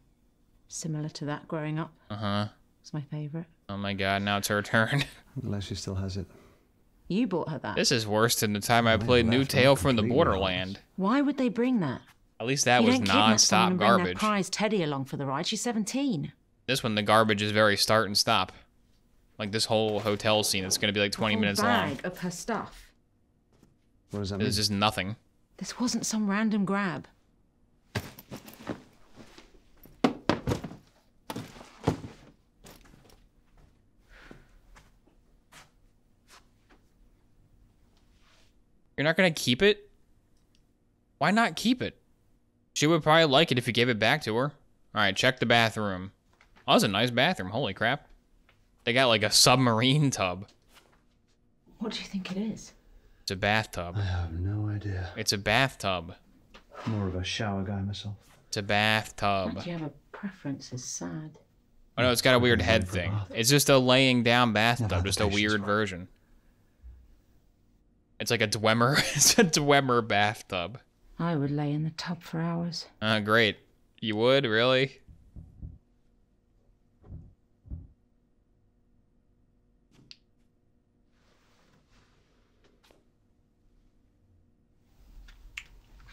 S7: Similar to that growing up.
S1: Uh huh.
S7: It's my favourite.
S1: Oh my god, now it's her turn.
S10: Unless she still has it.
S7: You bought her that.
S1: This is worse than the time I played New
S10: left
S1: Tale from the Borderland.
S7: Why would they bring that?
S1: At least that
S7: you
S1: was
S7: don't kidnap someone
S1: non-stop
S7: and bring their
S1: garbage.
S7: prize Teddy along for the ride. She's 17.
S1: This one, the garbage is very start and stop. Like this whole hotel scene, it's gonna be like 20
S7: Whole
S1: minutes long.
S7: bag of her stuff.
S10: What does that mean?
S1: It's just nothing.
S7: This wasn't some random grab.
S1: You're not gonna keep it? Why not keep it? She would probably like it if you gave it back to her. Alright, check the bathroom. Oh, that's a nice bathroom. Holy crap. They got like a submarine tub.
S7: What do you think it is?
S1: It's a bathtub.
S10: I have no idea.
S1: It's a bathtub.
S10: More of a shower guy myself.
S1: It's a bathtub.
S7: Do you have a preference? Is sad.
S1: Oh no, it's got a weird head thing. It's just a laying down bathtub, just a weird version. It's like a Dwemer. it's a Dwemer bathtub.
S7: I would lay in the tub for hours.
S1: Uh, great. You would really?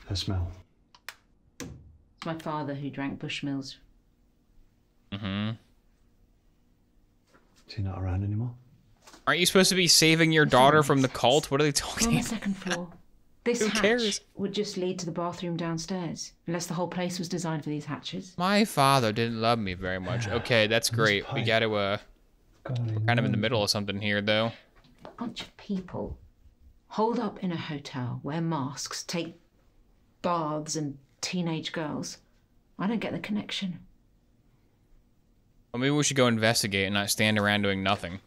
S10: The smell.
S7: It's my father who drank Bushmills.
S1: Mm-hmm.
S10: Is he not around anymore?
S1: Aren't you supposed to be saving your daughter from the cult? What are they
S7: We're on the second floor. This
S1: Who
S7: hatch
S1: cares?
S7: would just lead to the bathroom downstairs, unless the whole place was designed for these hatches.
S1: My father didn't love me very much. Okay, that's great. We gotta, uh, We're kind of in the middle of something here, though.
S7: A bunch of people hold up in a hotel, wear masks, take baths, and teenage girls. I don't get the connection.
S1: Well, maybe we should go investigate and not stand around doing nothing.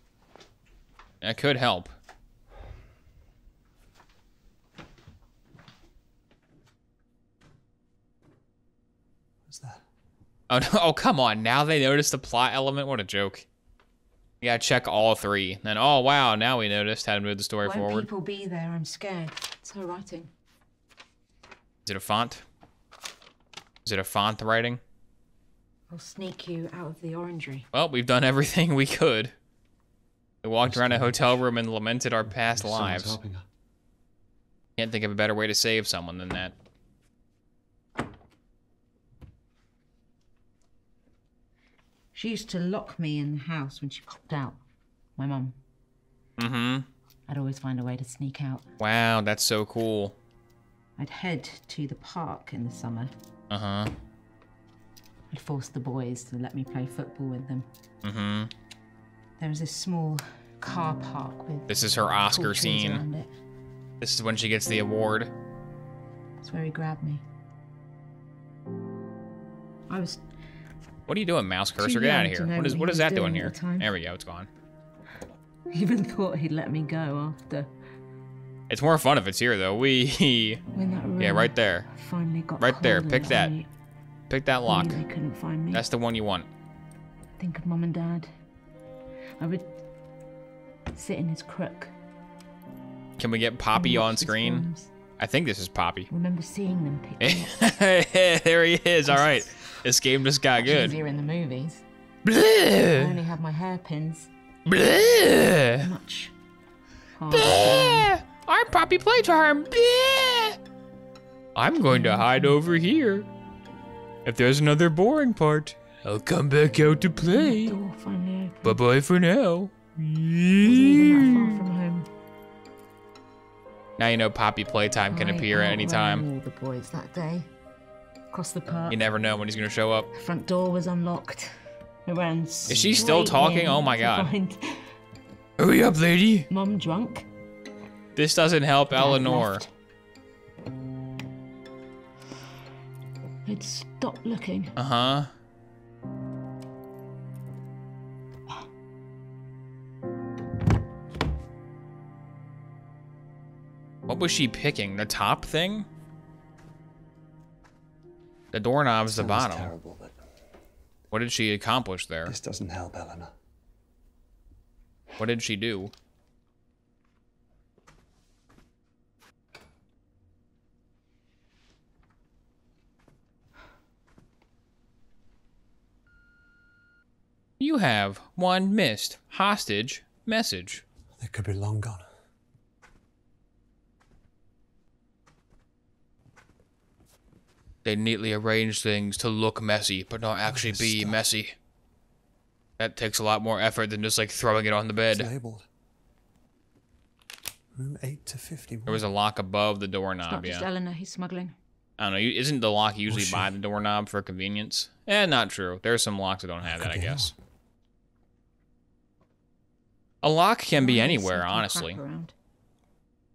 S1: That could help.
S10: What's that?
S1: Oh, no. oh, come on. Now they noticed the plot element? What a joke. You gotta check all three. Then, oh, wow, now we noticed how to move the story
S7: Won't
S1: forward.
S7: people be there? I'm scared. It's her writing.
S1: Is it a font? Is it a font writing?
S7: I'll sneak you out of the orangery.
S1: Well, we've done everything we could. We walked around a hotel room and lamented our past lives.
S10: helping.
S1: Can't think of a better way to save someone than that.
S7: She used to lock me in the house when she popped out. My mom.
S1: Mm-hmm.
S7: I'd always find a way to sneak out.
S1: Wow, that's so cool.
S7: I'd head to the park in the summer.
S1: Uh-huh.
S7: I'd force the boys to let me play football with them.
S1: Mm-hmm.
S7: There was this small car park with
S1: This is her Oscar scene. This is when she gets the award.
S7: That's where he grabbed me. I was
S1: What are you doing, mouse cursor? Get out of here. What is
S7: what
S1: is that doing
S7: doing
S1: here?
S7: the.
S1: There we go, it's gone.
S7: even thought he'd let me go after
S1: It's more fun if it's here though. We
S7: room
S1: Yeah, right there.
S7: finally got
S1: Right there. Pick that.
S7: I
S1: Pick that lock.
S7: Couldn't find me.
S1: That's the one you want.
S7: Think of mom and dad. I would sit in his crook.
S1: Can we get Poppy on screen?
S7: films.
S1: I think this is Poppy.
S7: Remember seeing them
S1: there he is. All right. This game just got good.
S7: Easier in the movies.
S1: Bleh.
S7: I only have my hairpins.
S1: Bleh.
S7: Much.
S1: Bleh. I'm Poppy Playtime. Bleh. I'm going to hide over here. If there's another boring part, I'll come back out to play.
S7: Door finally opened.
S1: Bye bye for now.
S7: Wasn't even that far from home.
S1: Now you know Poppy Playtime can
S7: I
S1: appear at any time.
S7: All the boys that day. Across the park.
S1: You never know when he's gonna show up.
S7: The front door was unlocked. We ran
S1: Is she still talking? Oh my god.
S7: find
S1: Hurry up, lady.
S7: Mom drunk.
S1: This doesn't help
S7: Dad
S1: Eleanor.
S7: left. I'd stopped looking.
S1: Uh huh. What was she picking? The top thing? The doorknob's the bottom.
S10: terrible, but
S1: What did she accomplish there?
S10: this doesn't help, Eleanor.
S1: What did she do? You have one missed hostage message.
S3: They could be long gone.
S1: They neatly arrange things to look messy, but not actually be messy. That takes a lot more effort than just like throwing it on the
S3: It's
S1: bed.
S3: labelled. Room 8 to 51.
S1: There was a lock above the
S7: It's
S1: doorknob,
S7: not just
S1: yeah.
S7: Eleanor he's smuggling.
S1: I don't know. you- Isn't the lock usually by the doorknob for convenience? Eh, not true. There's some locks that don't have that, I
S3: be
S1: guess. A lock can be anywhere, honestly. You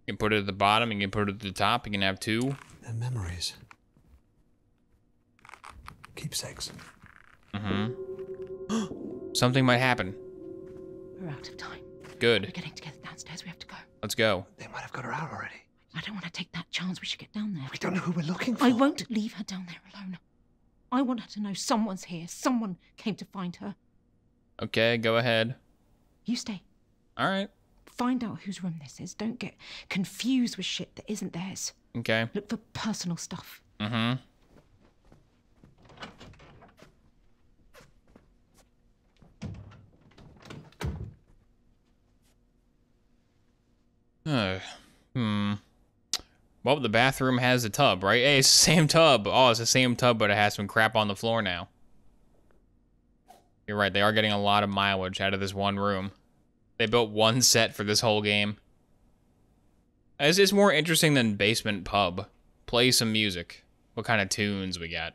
S1: can put it at the bottom, you can put it at the top, you can have two.
S3: Their memories. Keepsakes.
S1: Mm-hmm. Something might happen.
S7: We're out of time. Good. We're
S1: Good.
S7: getting together downstairs. We have to go.
S1: Let's go.
S10: They might have got her out already.
S7: I don't want to take that chance. We should get down there.
S10: We don't know who we're looking for.
S7: I won't leave her down there alone. I want her to know someone's here. Someone came to find her.
S1: Okay, go ahead.
S7: You stay.
S1: All right.
S7: Find out whose room this is. Don't get confused with shit that isn't theirs.
S1: Okay.
S7: Look for personal stuff.
S1: Mm-hmm. Uh, hmm. Well, the bathroom has a tub, right? Hey, it's the same tub. Oh, it's the same tub, but it has some crap on the floor now. You're right. They are getting a lot of mileage out of this one room. They built one set for this whole game. It's, is more interesting than Basement Pub. Play some music. What kind of tunes we got?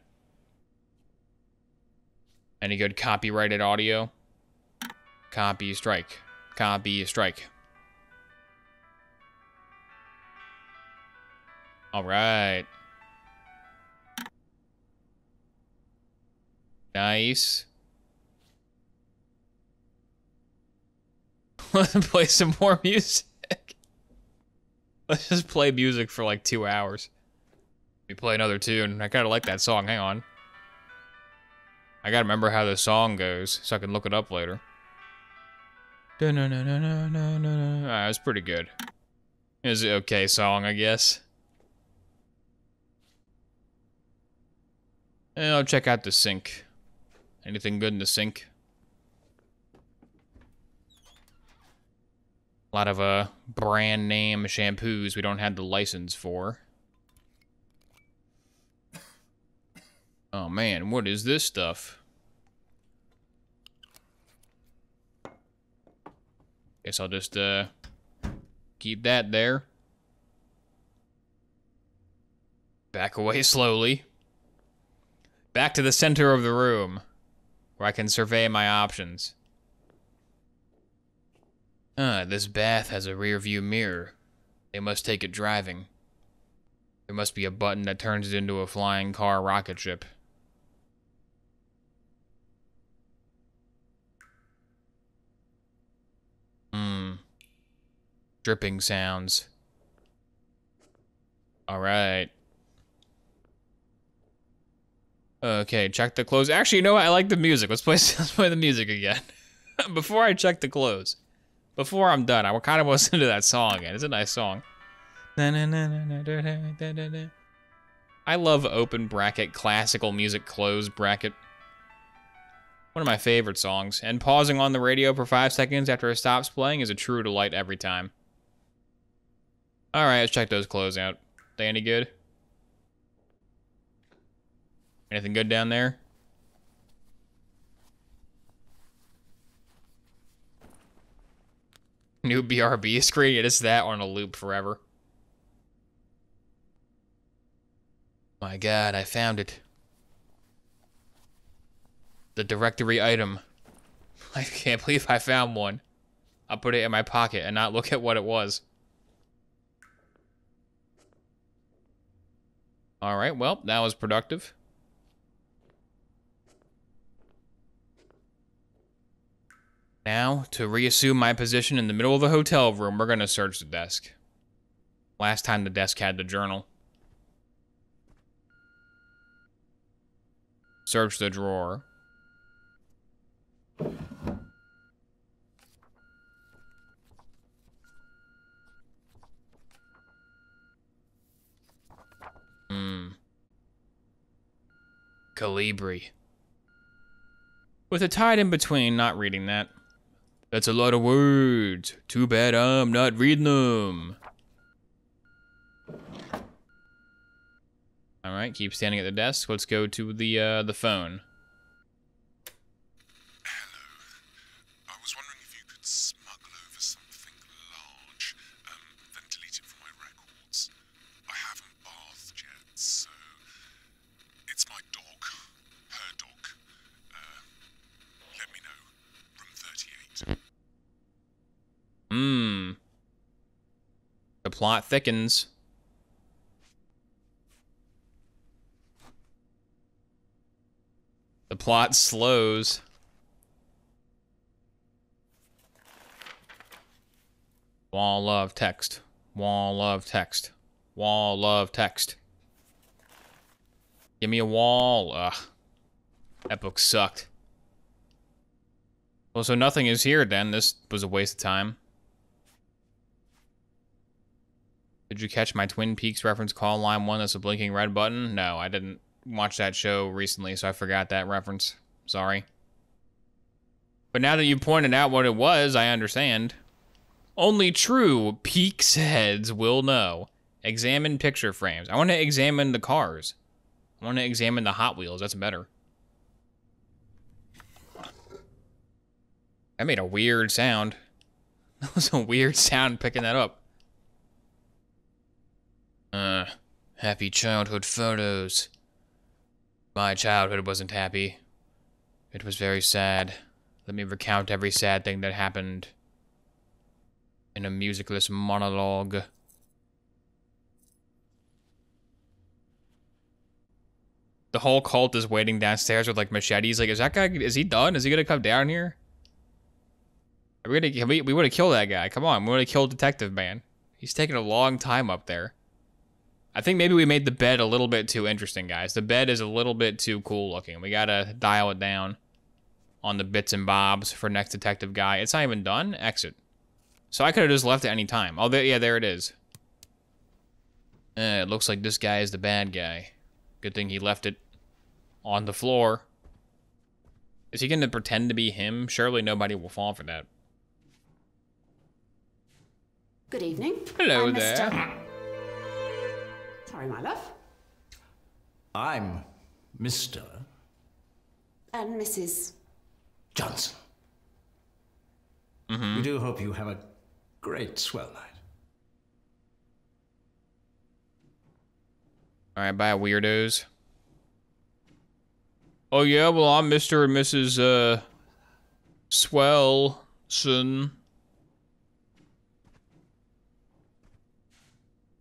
S1: Any good copyrighted audio? Copy strike. Copy strike. All right. Nice. Let's play some more music. Let's just play music for like two hours. We play another tune. I kind of like that song. Hang on. I gotta remember how the song goes so I can look it up later. Ah, it was pretty good. Is it was an okay song, I guess. And I'll check out the sink. Anything good in the sink? A lot of uh brand name shampoos we don't have the license for. Oh man, what is this stuff? Guess I'll just uh keep that there. Back away slowly. Back to the center of the room where I can survey my options. Ah, this bath has a rear view mirror. They must take it driving. There must be a button that turns it into a flying car rocket ship. Hmm. Dripping sounds. Alright. Okay, check the clothes. Actually, you know what? I like the music. Let's play, let's play the music again. Before I check the clothes. Before I'm done, I kind of want to listen to that song again. It's a nice song. I love open bracket, classical music, close bracket. One of my favorite songs. And pausing on the radio for five seconds after it stops playing is a true delight every time. Alright, let's check those clothes out. They any good? Anything good down there? New BRB screen? It is that on a loop forever. My god, I found it. The directory item. I can't believe I found one. I'll put it in my pocket and not look at what it was. Alright, well, that was productive. Now, to reassume my position in the middle of the hotel room, we're gonna search the desk. Last time the desk had the journal. Search the drawer. Hmm. Calibri. With a tide in between, not reading that. That's a lot of words. Too bad I'm not reading them. All right, keep standing at the desk. Let's go to the uh, the phone.
S19: I was wondering if you could smuggle over something large, um, then delete it from my records. I haven't bathed yet, so it's my dog, her dog. Uh, let me know. Room 38.
S1: Mmm. The plot thickens. The plot slows. Wall of text. Wall of text. Wall of text. Give me a wall. Ugh. That book sucked. Well, so nothing is here then. This was a waste of time. Did you catch my Twin Peaks reference call line one that's a blinking red button? No, I didn't watch that show recently, so I forgot that reference. Sorry. But now that you pointed out what it was, I understand. Only true Peaks heads will know. Examine picture frames. I want to examine the cars. I want to examine the Hot Wheels. That's better. That made a weird sound. That was a weird sound picking that up. Uh, happy childhood photos. My childhood wasn't happy. It was very sad. Let me recount every sad thing that happened in a musicless monologue. The whole cult is waiting downstairs with like machetes. Like, is that guy? Is he done? Is he gonna come down here? Are we gonna? We, we would have killed that guy. Come on, we would have killed Detective Man. He's taking a long time up there. I think maybe we made the bed a little bit too interesting, guys. The bed is a little bit too cool looking. We gotta dial it down on the bits and bobs for next detective guy. It's not even done. Exit. So I could have just left at any time. Oh, there, yeah, there it is. Uh, it looks like this guy is the bad guy. Good thing he left it on the floor. Is he going to pretend to be him? Surely nobody will fall for that.
S20: Good evening.
S1: Hello
S20: I'm
S1: there.
S20: Mr. Sorry, my love.
S12: I'm Mr.
S20: And Mrs.
S12: Johnson.
S1: Mm-hmm.
S12: We do hope you have a great swell night.
S1: Alright, bye, weirdos. Oh, yeah, well, I'm Mr. and Mrs. Uh, Swellson.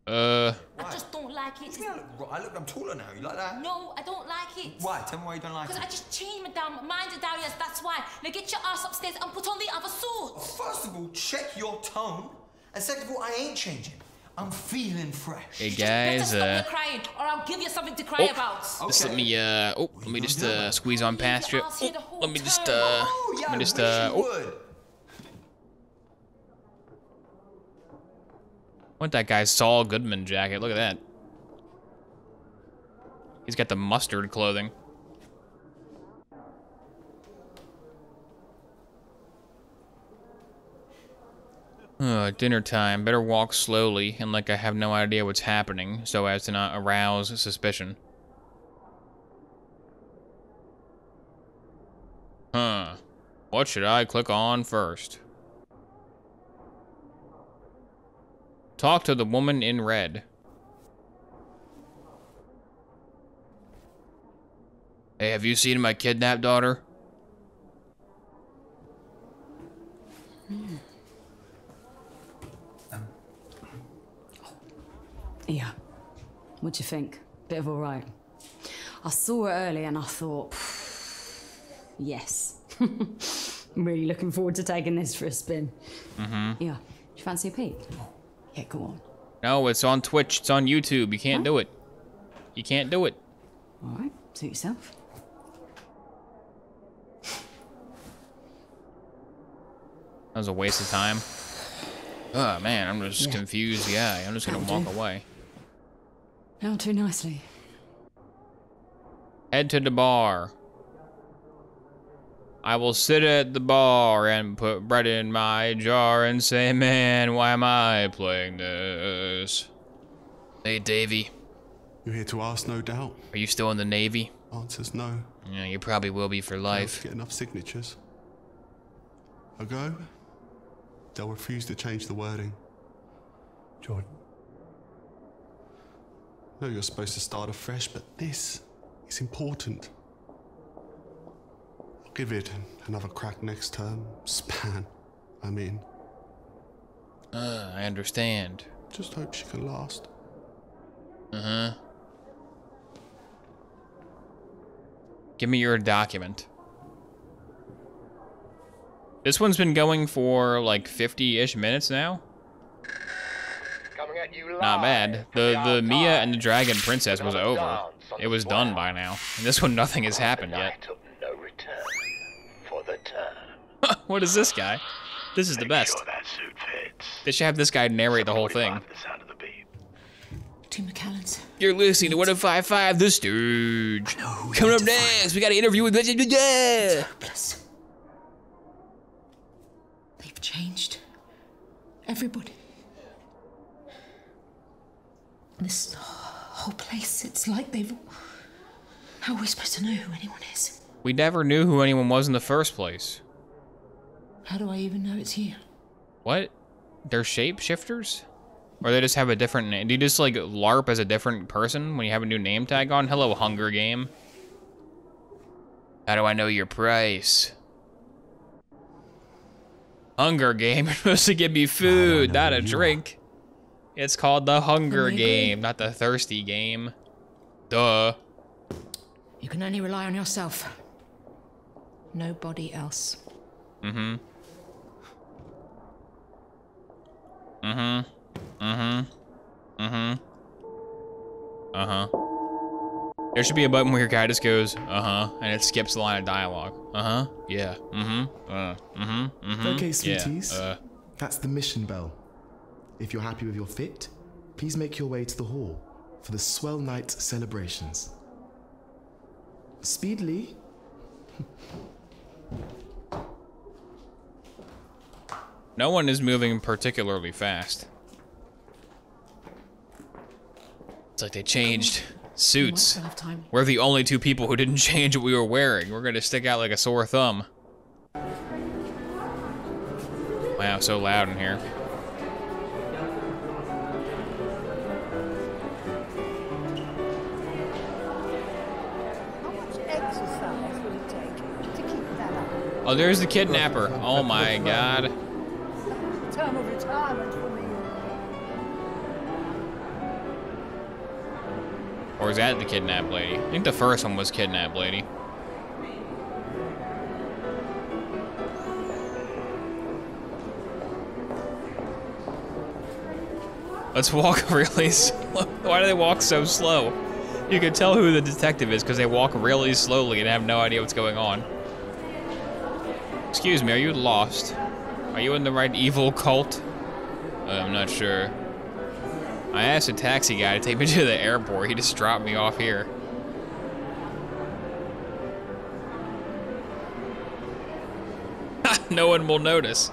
S1: Uh,
S21: I just don't like it.
S22: I look, I look, I'm taller now. You like that?
S21: No, I don't like it.
S22: Why? Tell me why you don't like it. Because.
S21: I just changed my damn mind down, yes, that's why. Now get your ass upstairs and put on the other suit.
S22: First of all, check your tone. And second of all, I ain't changing. I'm feeling fresh.
S1: hey,
S21: Better
S1: guys,
S21: stop your
S1: uh,
S21: crying, or I'll give you something to cry
S1: Oh.
S21: about.
S1: just let me, uh, oh, let me just, uh, squeeze on past you. Oh, let me just, uh, let me just, uh, oh. Want that guy's Saul Goodman jacket? Look at that. He's got the mustard clothing. Uh, dinner time. Better walk slowly and like I have no idea what's happening so as to not arouse suspicion. Huh. What should I click on first? Talk to the woman in red. Hey, have you seen my kidnapped daughter?
S23: Yeah. What do you think? Bit of all right. I saw it early and I thought, yes. I'm really looking forward to taking this for a spin.
S1: Mm-hmm.
S23: Yeah. Do you fancy a peek? Yeah, go on.
S1: No, it's on Twitch. It's on YouTube. You can't do it. You can't do it.
S23: All right. Suit yourself.
S1: That was a waste of time. Oh man, I'm just
S23: Yeah.
S1: confused Yeah, I'm just gonna
S23: That'll
S1: walk
S23: do.
S1: away.
S23: Not too nicely.
S1: Head to the bar. I will sit at the bar and put bread in my jar and say, man, why am I playing this? Hey, Davy.
S24: You're here to ask, no doubt.
S1: Are you still in the Navy?
S24: Answer's no.
S1: Yeah, you probably will be for life.
S24: Get enough signatures. A go? They'll refuse to change the wording.
S3: Jordan.
S24: No, you're supposed to start afresh, but this is important. I'll give it another crack next term. Span, I mean.
S1: Uh, I understand.
S24: Just hope she can last.
S1: Uh-huh. Give me your document. This one's been going for like 50-ish minutes now. Not bad. The the Mia and the Dragon Princess was over. It was done by now. And this one, nothing has happened yet.
S25: No return for the term.
S1: Uh, what is this guy? This is the best.
S25: That suit fits.
S1: They should have this guy narrate the whole thing.
S25: The sound of the beat.
S23: Two Macallans.
S1: You're listening to 1055 The Stooge. Coming up next, we got an interview with Yeah.
S23: They've changed. Everybody. This whole place, it's like they've. How are we supposed to know who anyone is?
S1: We never knew who anyone was in the first place.
S23: How do I even know it's here?
S1: What? They're shapeshifters? Or they just have a different name? Do you just like LARP as a different person when you have a new name tag on? Hello, Hunger Game. How do I know your price? Hunger Game. You're supposed to give me food, not a drink. It's called the Hunger
S7: Then.
S1: Game, not the Thirsty Game. Duh.
S7: You can only rely on yourself. Nobody else.
S1: Mm-hmm. Mm-hmm. Mm-hmm. Mm-hmm. Uh-huh. There should be a button where your guy just goes, uh-huh, and it skips the line of dialogue. Uh-huh. Yeah. Mm-hmm. Uh. Mm-hmm. Mm-hmm.
S26: Okay,
S1: Yeah.
S26: sweeties.
S1: Uh.
S26: That's the mission bell. If you're happy with your fit, please make your way to the hall for the Swell Night celebrations. Speedily.
S1: No one is moving particularly fast. It's like they changed suits.
S7: still have time.
S1: We're the only two people who didn't change what we were wearing. We're gonna stick out like a sore thumb. Wow, so loud in here. Oh, there's the kidnapper. Oh my god. Or is that the kidnap lady? I think the first one was kidnap lady. Let's walk really slow. Why do they walk so slow? You can tell who the detective is because they walk really slowly and have no idea what's going on. Excuse me, are you lost? Are you in the right evil cult? Uh, I'm not sure. I asked a taxi guy to take me to the airport. He just dropped me off here. no one will notice.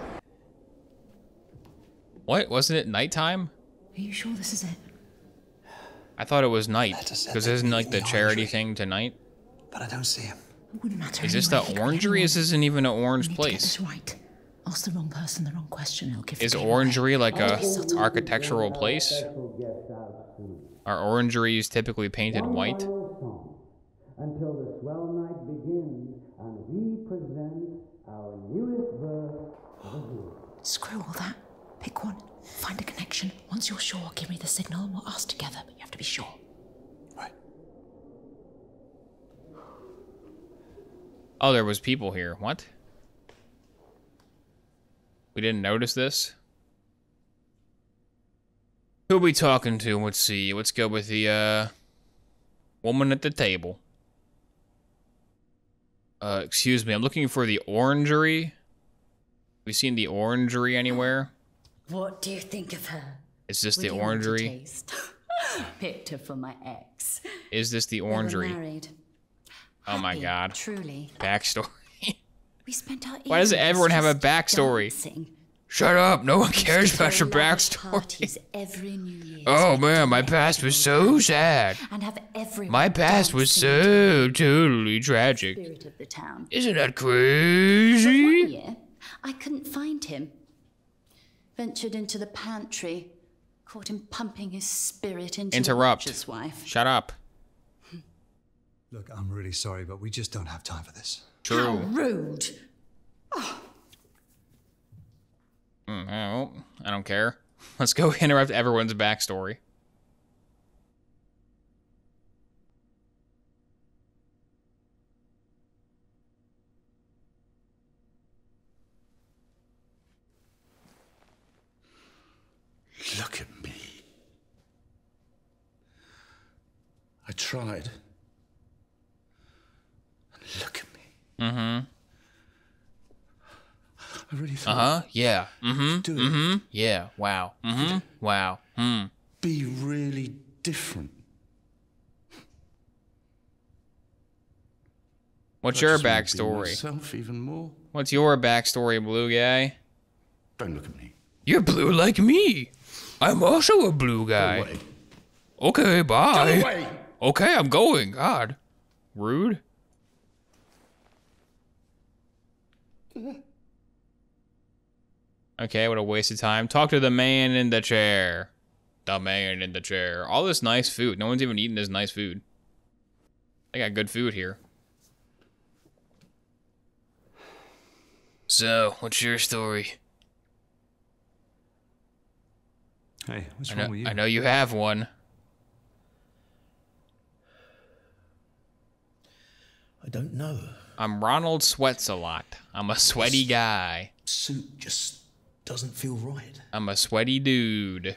S1: What? Wasn't it nighttime?
S7: Are you sure this is it?
S1: I thought it was night. Because isn't like the charity thing tonight?
S3: But I don't see him.
S7: It wouldn't matter
S1: Is this the
S7: anyway.
S1: orangery? This isn't even an orange
S7: Get
S1: place.
S7: this right. Ask the wrong person the wrong question. It'll give
S1: Is
S7: the
S1: orangery
S7: away.
S1: like a
S7: Don't be subtle.
S1: architectural place? Are orangeries typically painted white?
S11: Until the swell night begins and we present our newest verse.
S7: Screw all that. Pick one. Find a connection. Once you're sure, give me the signal and we'll ask together, but you have to be sure.
S1: Oh, there was people here. What? We didn't notice this? Who we talking to? Let's see. Let's go with the, uh... Woman at the table. Uh, excuse me. I'm looking for the orangery. We seen the orangery anywhere?
S23: What do you think of her?
S1: Is this
S23: Would
S1: the
S23: you want to
S1: orangery?
S23: Picked her for my ex.
S1: Is this the orangery?
S23: married.
S1: Oh my god.
S23: Truly.
S1: Backstory.
S23: We spent our
S1: Why does everyone have a backstory?
S23: dancing.
S1: Shut up. No one cares about your backstory.
S23: every New Year's
S1: Oh man, my past was so sad.
S23: and have
S1: My past was so totally tragic.
S23: of the town.
S1: Isn't that
S23: But one
S1: crazy?
S23: year, I couldn't find him. Ventured into the pantry, caught him pumping his spirit into
S1: Interrupt.
S23: butcher's wife.
S1: Shut up.
S3: Look, I'm really sorry, but we just don't have time for this.
S23: How
S1: True.
S23: rude!
S1: Mm, well, I don't care. Let's go interrupt everyone's backstory.
S26: Look at me. I tried. And look at me.
S1: Mm-hmm.
S26: I really thought.
S1: Uh-huh. Yeah. Mm-hmm.
S26: Do it.
S1: Mm-hmm. Yeah. Wow. Mm-hmm. Wow. Hmm.
S26: Be really different.
S1: What's
S26: I
S1: your
S26: just wanna be
S1: backstory?
S26: Myself even more.
S1: What's your backstory, blue guy?
S26: Don't look at me.
S1: You're blue like me. I'm also a blue guy. Okay, bye.
S26: Go away.
S1: Okay, I'm going. God. Rude. Okay, what a waste of time. Talk to the man in the chair. the man in the chair. All this nice food. No one's even eating this nice food. I got good food here. So, what's your story?
S10: Hey, what's
S1: I
S10: wrong
S1: know,
S10: with you?
S1: I know you have one.
S22: I don't know.
S1: I'm Ronald Sweats a lot. I'm a sweaty guy.
S22: Suit just doesn't feel right.
S1: I'm a sweaty dude.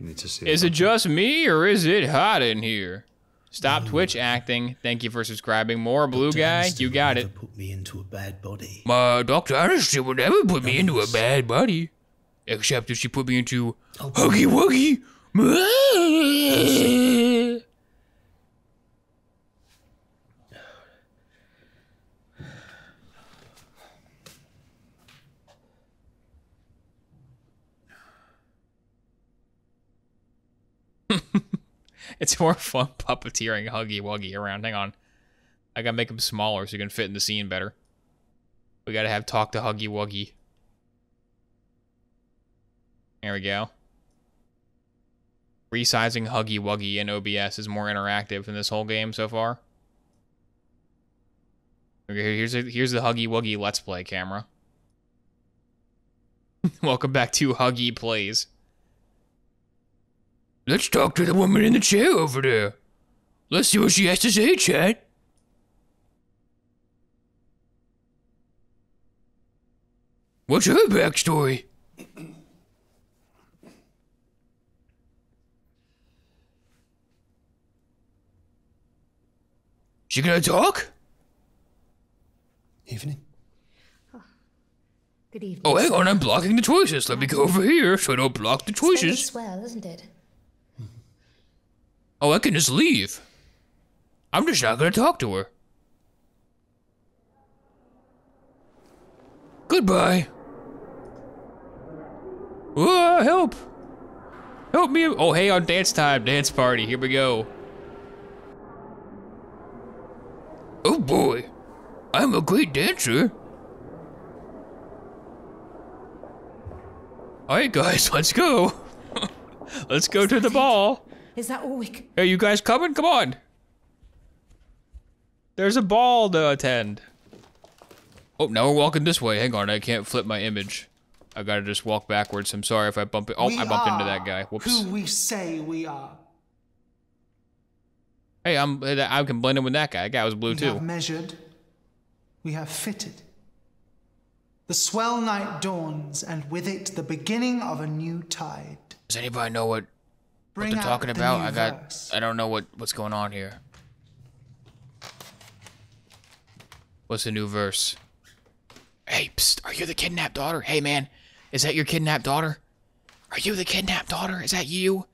S10: You need to see.
S1: Is it just me or is it hot in here? Stop Twitch acting. Thank you for subscribing. More blue guy. You got it.
S22: Put me into a bad body.
S1: My Dr. Aniston would never put me into a bad body. Except if she put me into oh. Huggy Wuggy. It's more fun puppeteering Huggy Wuggy around. Hang on. I gotta make him smaller so he can fit in the scene better. We gotta have talk to Huggy Wuggy. There we go. Resizing Huggy Wuggy in OBS is more interactive than this whole game so far. Okay, here's a, here's the Huggy Wuggy Let's Play camera. Welcome back to Huggy Plays. Let's talk to the woman in the chair over there. Let's see what she has to say, chat. What's her backstory? She gonna talk?
S22: Evening.
S27: Good evening.
S1: Oh, hang on, I'm blocking the choices. Let me go over here so I don't block the choices.
S27: It's very
S1: choices.
S27: swell, isn't it?
S1: Oh, I can just leave. I'm just not gonna talk to her. Goodbye. Oh, help! Help me! Oh, hey, on dance time, dance party. Here we go. Oh boy, I'm a great dancer. All right, guys, let's go. let's go to the ball.
S7: Is that all we can...
S1: Are you guys coming? Come on. There's a ball to attend. Oh, now we're walking this way. Hang on, I can't flip my image. I gotta just walk backwards. I'm sorry if I bump it. Oh,
S15: We
S1: I bumped into that guy. Whoops.
S15: Who we say we are.
S1: Hey, I'm I can blend in with that guy. That guy was blue
S15: we
S1: too.
S15: have measured. We have fitted. The swell night dawns, and with it the beginning of a new tide.
S1: Does anybody know what what
S15: Bring
S1: they're talking about?
S15: new
S1: I got.
S15: verse.
S1: I don't know what what's going on here. What's the new verse? Hey, psst, are you the kidnapped daughter? Hey, man, is that your kidnapped daughter? Are you the kidnapped daughter? Is that you?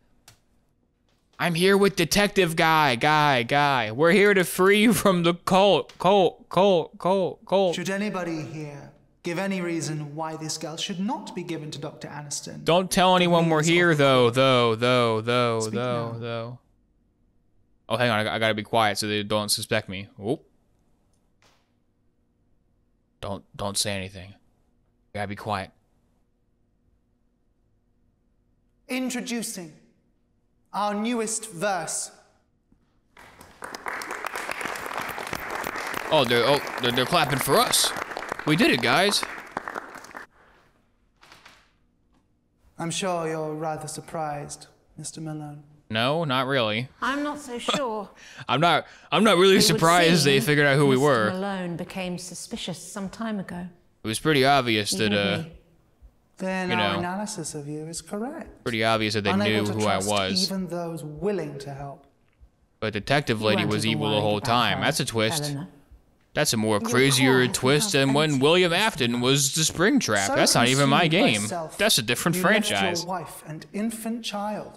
S1: I'm here with Detective Guy, Guy, Guy. We're here to free you from the cult, cult, cult, cult, cult.
S15: Should anybody here give any reason why this girl should not be given to Dr. Aniston?
S1: Don't tell anyone we're here, though, though, though, though,
S15: Speak
S1: though,
S15: now.
S1: though. Oh, hang on, I, I gotta be quiet so they don't suspect me. Whoop. Don't, don't say anything. gotta be quiet.
S15: Introducing our newest verse.
S1: Oh, they're, oh, they're, they're clapping for us. We did it, guys.
S15: I'm sure you're rather surprised, Mr. Malone.
S1: No, not really.
S7: I'm not so sure.
S1: I'm not, I'm not really
S7: It
S1: surprised they figured out who we were.
S7: Malone became suspicious some time ago.
S1: It was pretty obvious that,
S7: Even
S1: uh,
S7: me.
S15: Then
S1: You
S15: our analysis of you is correct.
S1: pretty obvious that they knew
S15: Unable to
S1: who I was.
S15: Even those willing to help.
S1: But Detective Lady was evil the whole time.
S15: her,
S1: That's a twist.
S15: Helena.
S1: That's a more crazier twist than when William Afton was the Springtrap.
S15: So
S1: That's not even my game.
S15: self,
S1: That's a different
S15: you
S1: franchise.
S15: Left your wife and infant child.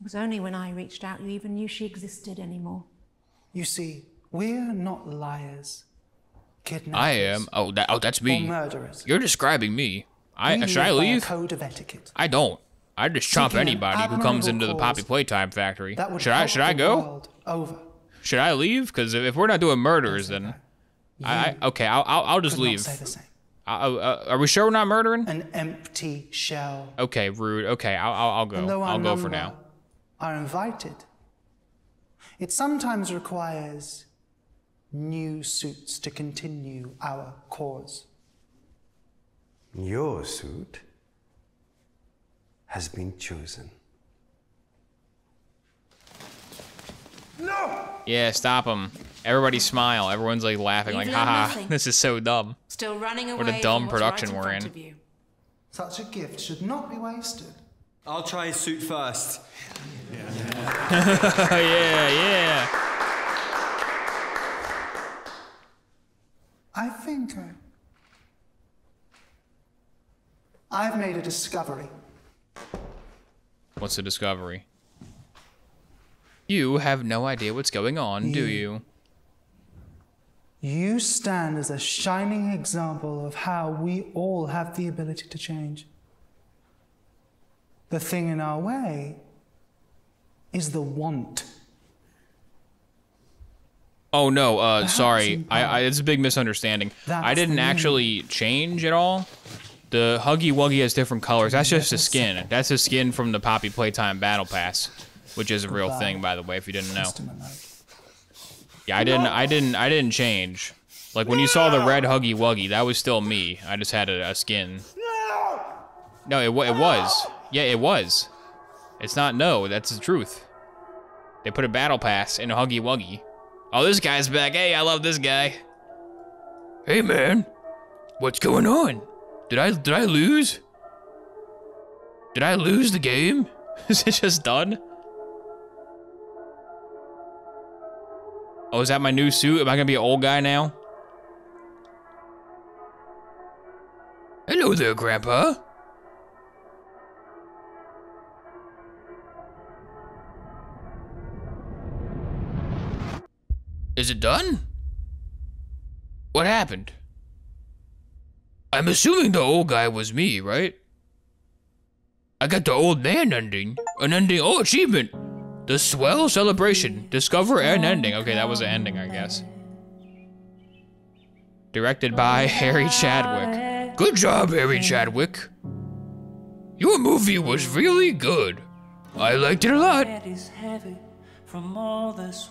S7: It was only when I reached out you even knew she existed anymore.
S15: You see, we're not liars, kidnappers.
S1: I am. Oh, that, oh, that's
S15: Or
S1: me.
S15: murderers.
S1: You're describing me. I
S15: We
S1: should I
S15: live by a
S1: leave?
S15: code of etiquette.
S1: I don't. I just chomp
S15: Seeking an
S1: anybody who comes into the Poppy Playtime Factory.
S15: That would
S1: Should I? Should I go?
S15: Over.
S1: Should I leave? Because if we're not doing murders, then I, I okay. I'll I'll, I'll just
S15: Could not
S1: leave.
S15: say the same.
S1: Uh, uh, are we sure we're not murdering?
S15: An empty shell.
S1: Okay, rude. Okay, I'll, I'll, I'll
S15: And
S1: go.
S15: though
S1: I'll go for now.
S15: Are invited. It sometimes requires new suits to continue our cause.
S11: Your suit has been chosen.
S15: No!
S1: Yeah, stop him. Everybody smile. Everyone's like laughing,
S7: You've
S1: like, haha,
S7: nothing.
S1: this is so dumb.
S7: Still running away
S1: What a dumb production
S7: right
S1: we're in.
S7: you.
S15: Such a gift should not be wasted.
S27: I'll try his suit first.
S1: yeah, yeah.
S15: I think uh, I've made a discovery.
S1: What's the discovery? You have no idea what's going on, do you?
S15: You stand as a shining example of how we all have the ability to change. The thing in our way is the want.
S1: Oh no, uh, sorry. I, I, it's a big misunderstanding. I didn't actually change at all. The Huggy Wuggy has different colors. That's just a skin. That's a skin from the Poppy Playtime Battle Pass, which is a real thing, by the way, if you didn't know. Yeah, I didn't. I didn't. I didn't change. Like when you saw the red Huggy Wuggy, that was still me. I just had a, a skin. No, it it was. Yeah, it was. It's not no. That's the truth. They put a battle pass in a Huggy Wuggy. Oh, this guy's back. Hey, I love this guy. Hey, man. What's going on? Did I did I lose? Did I lose the game? Is it just done? Oh, is that my new suit? Am I gonna be an old guy now? Hello there, Grandpa. Is it done? What happened? I'm assuming the old guy was me, right? I got the old man ending. An ending. Oh, achievement! The swell celebration. Discover an ending. Okay, that was an ending, I guess. Directed by Harry Chadwick. Good job, Harry Chadwick. Your movie was really good. I liked it a lot.
S28: Head is heavy from all this.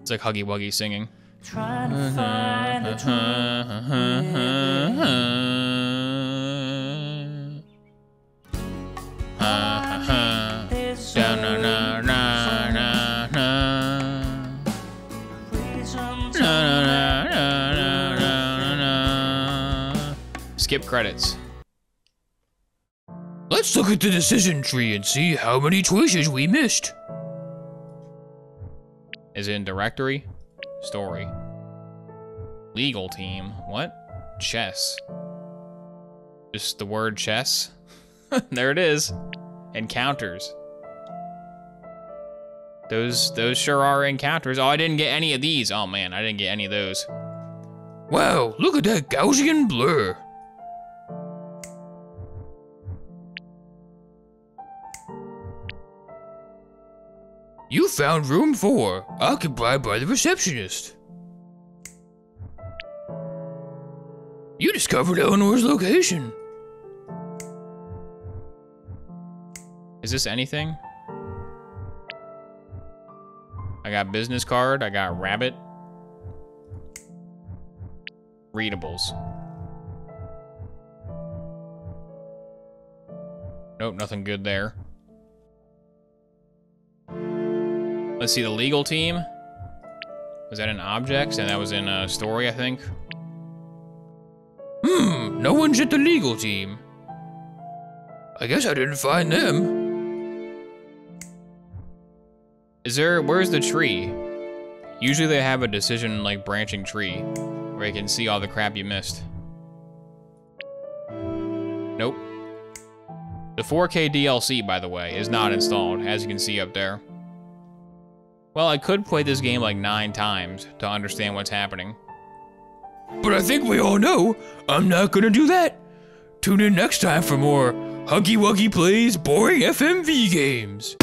S1: It's like Huggy Wuggy singing.
S28: Trying to find a
S1: credits. Let's look at the decision tree and see how many choices we missed. Is in directory? Story. Legal team. What? Chess. Just the word chess? there it is. Encounters. Those those sure are encounters. Oh, I didn't get any of these. Oh man, I didn't get any of those. Wow, look at that Gaussian blur. Found room four, occupied by the receptionist. You discovered Eleanor's location. Is this anything? I got business card, I got rabbit. Readables. Nope, nothing good there. Let's see, the legal team. Was that in objects? And that was in a story, I think. Hmm, no one's at the legal team. I guess I didn't find them. Is there, where's the tree? Usually they have a decision like branching tree where you can see all the crap you missed. Nope. The 4K DLC, by the way, is not installed, as you can see up there. Well, I could play this game like nine times to understand what's happening. But I think we all know I'm not gonna do that. Tune in next time for more Huggy Wuggy Plays Boring FMV Games.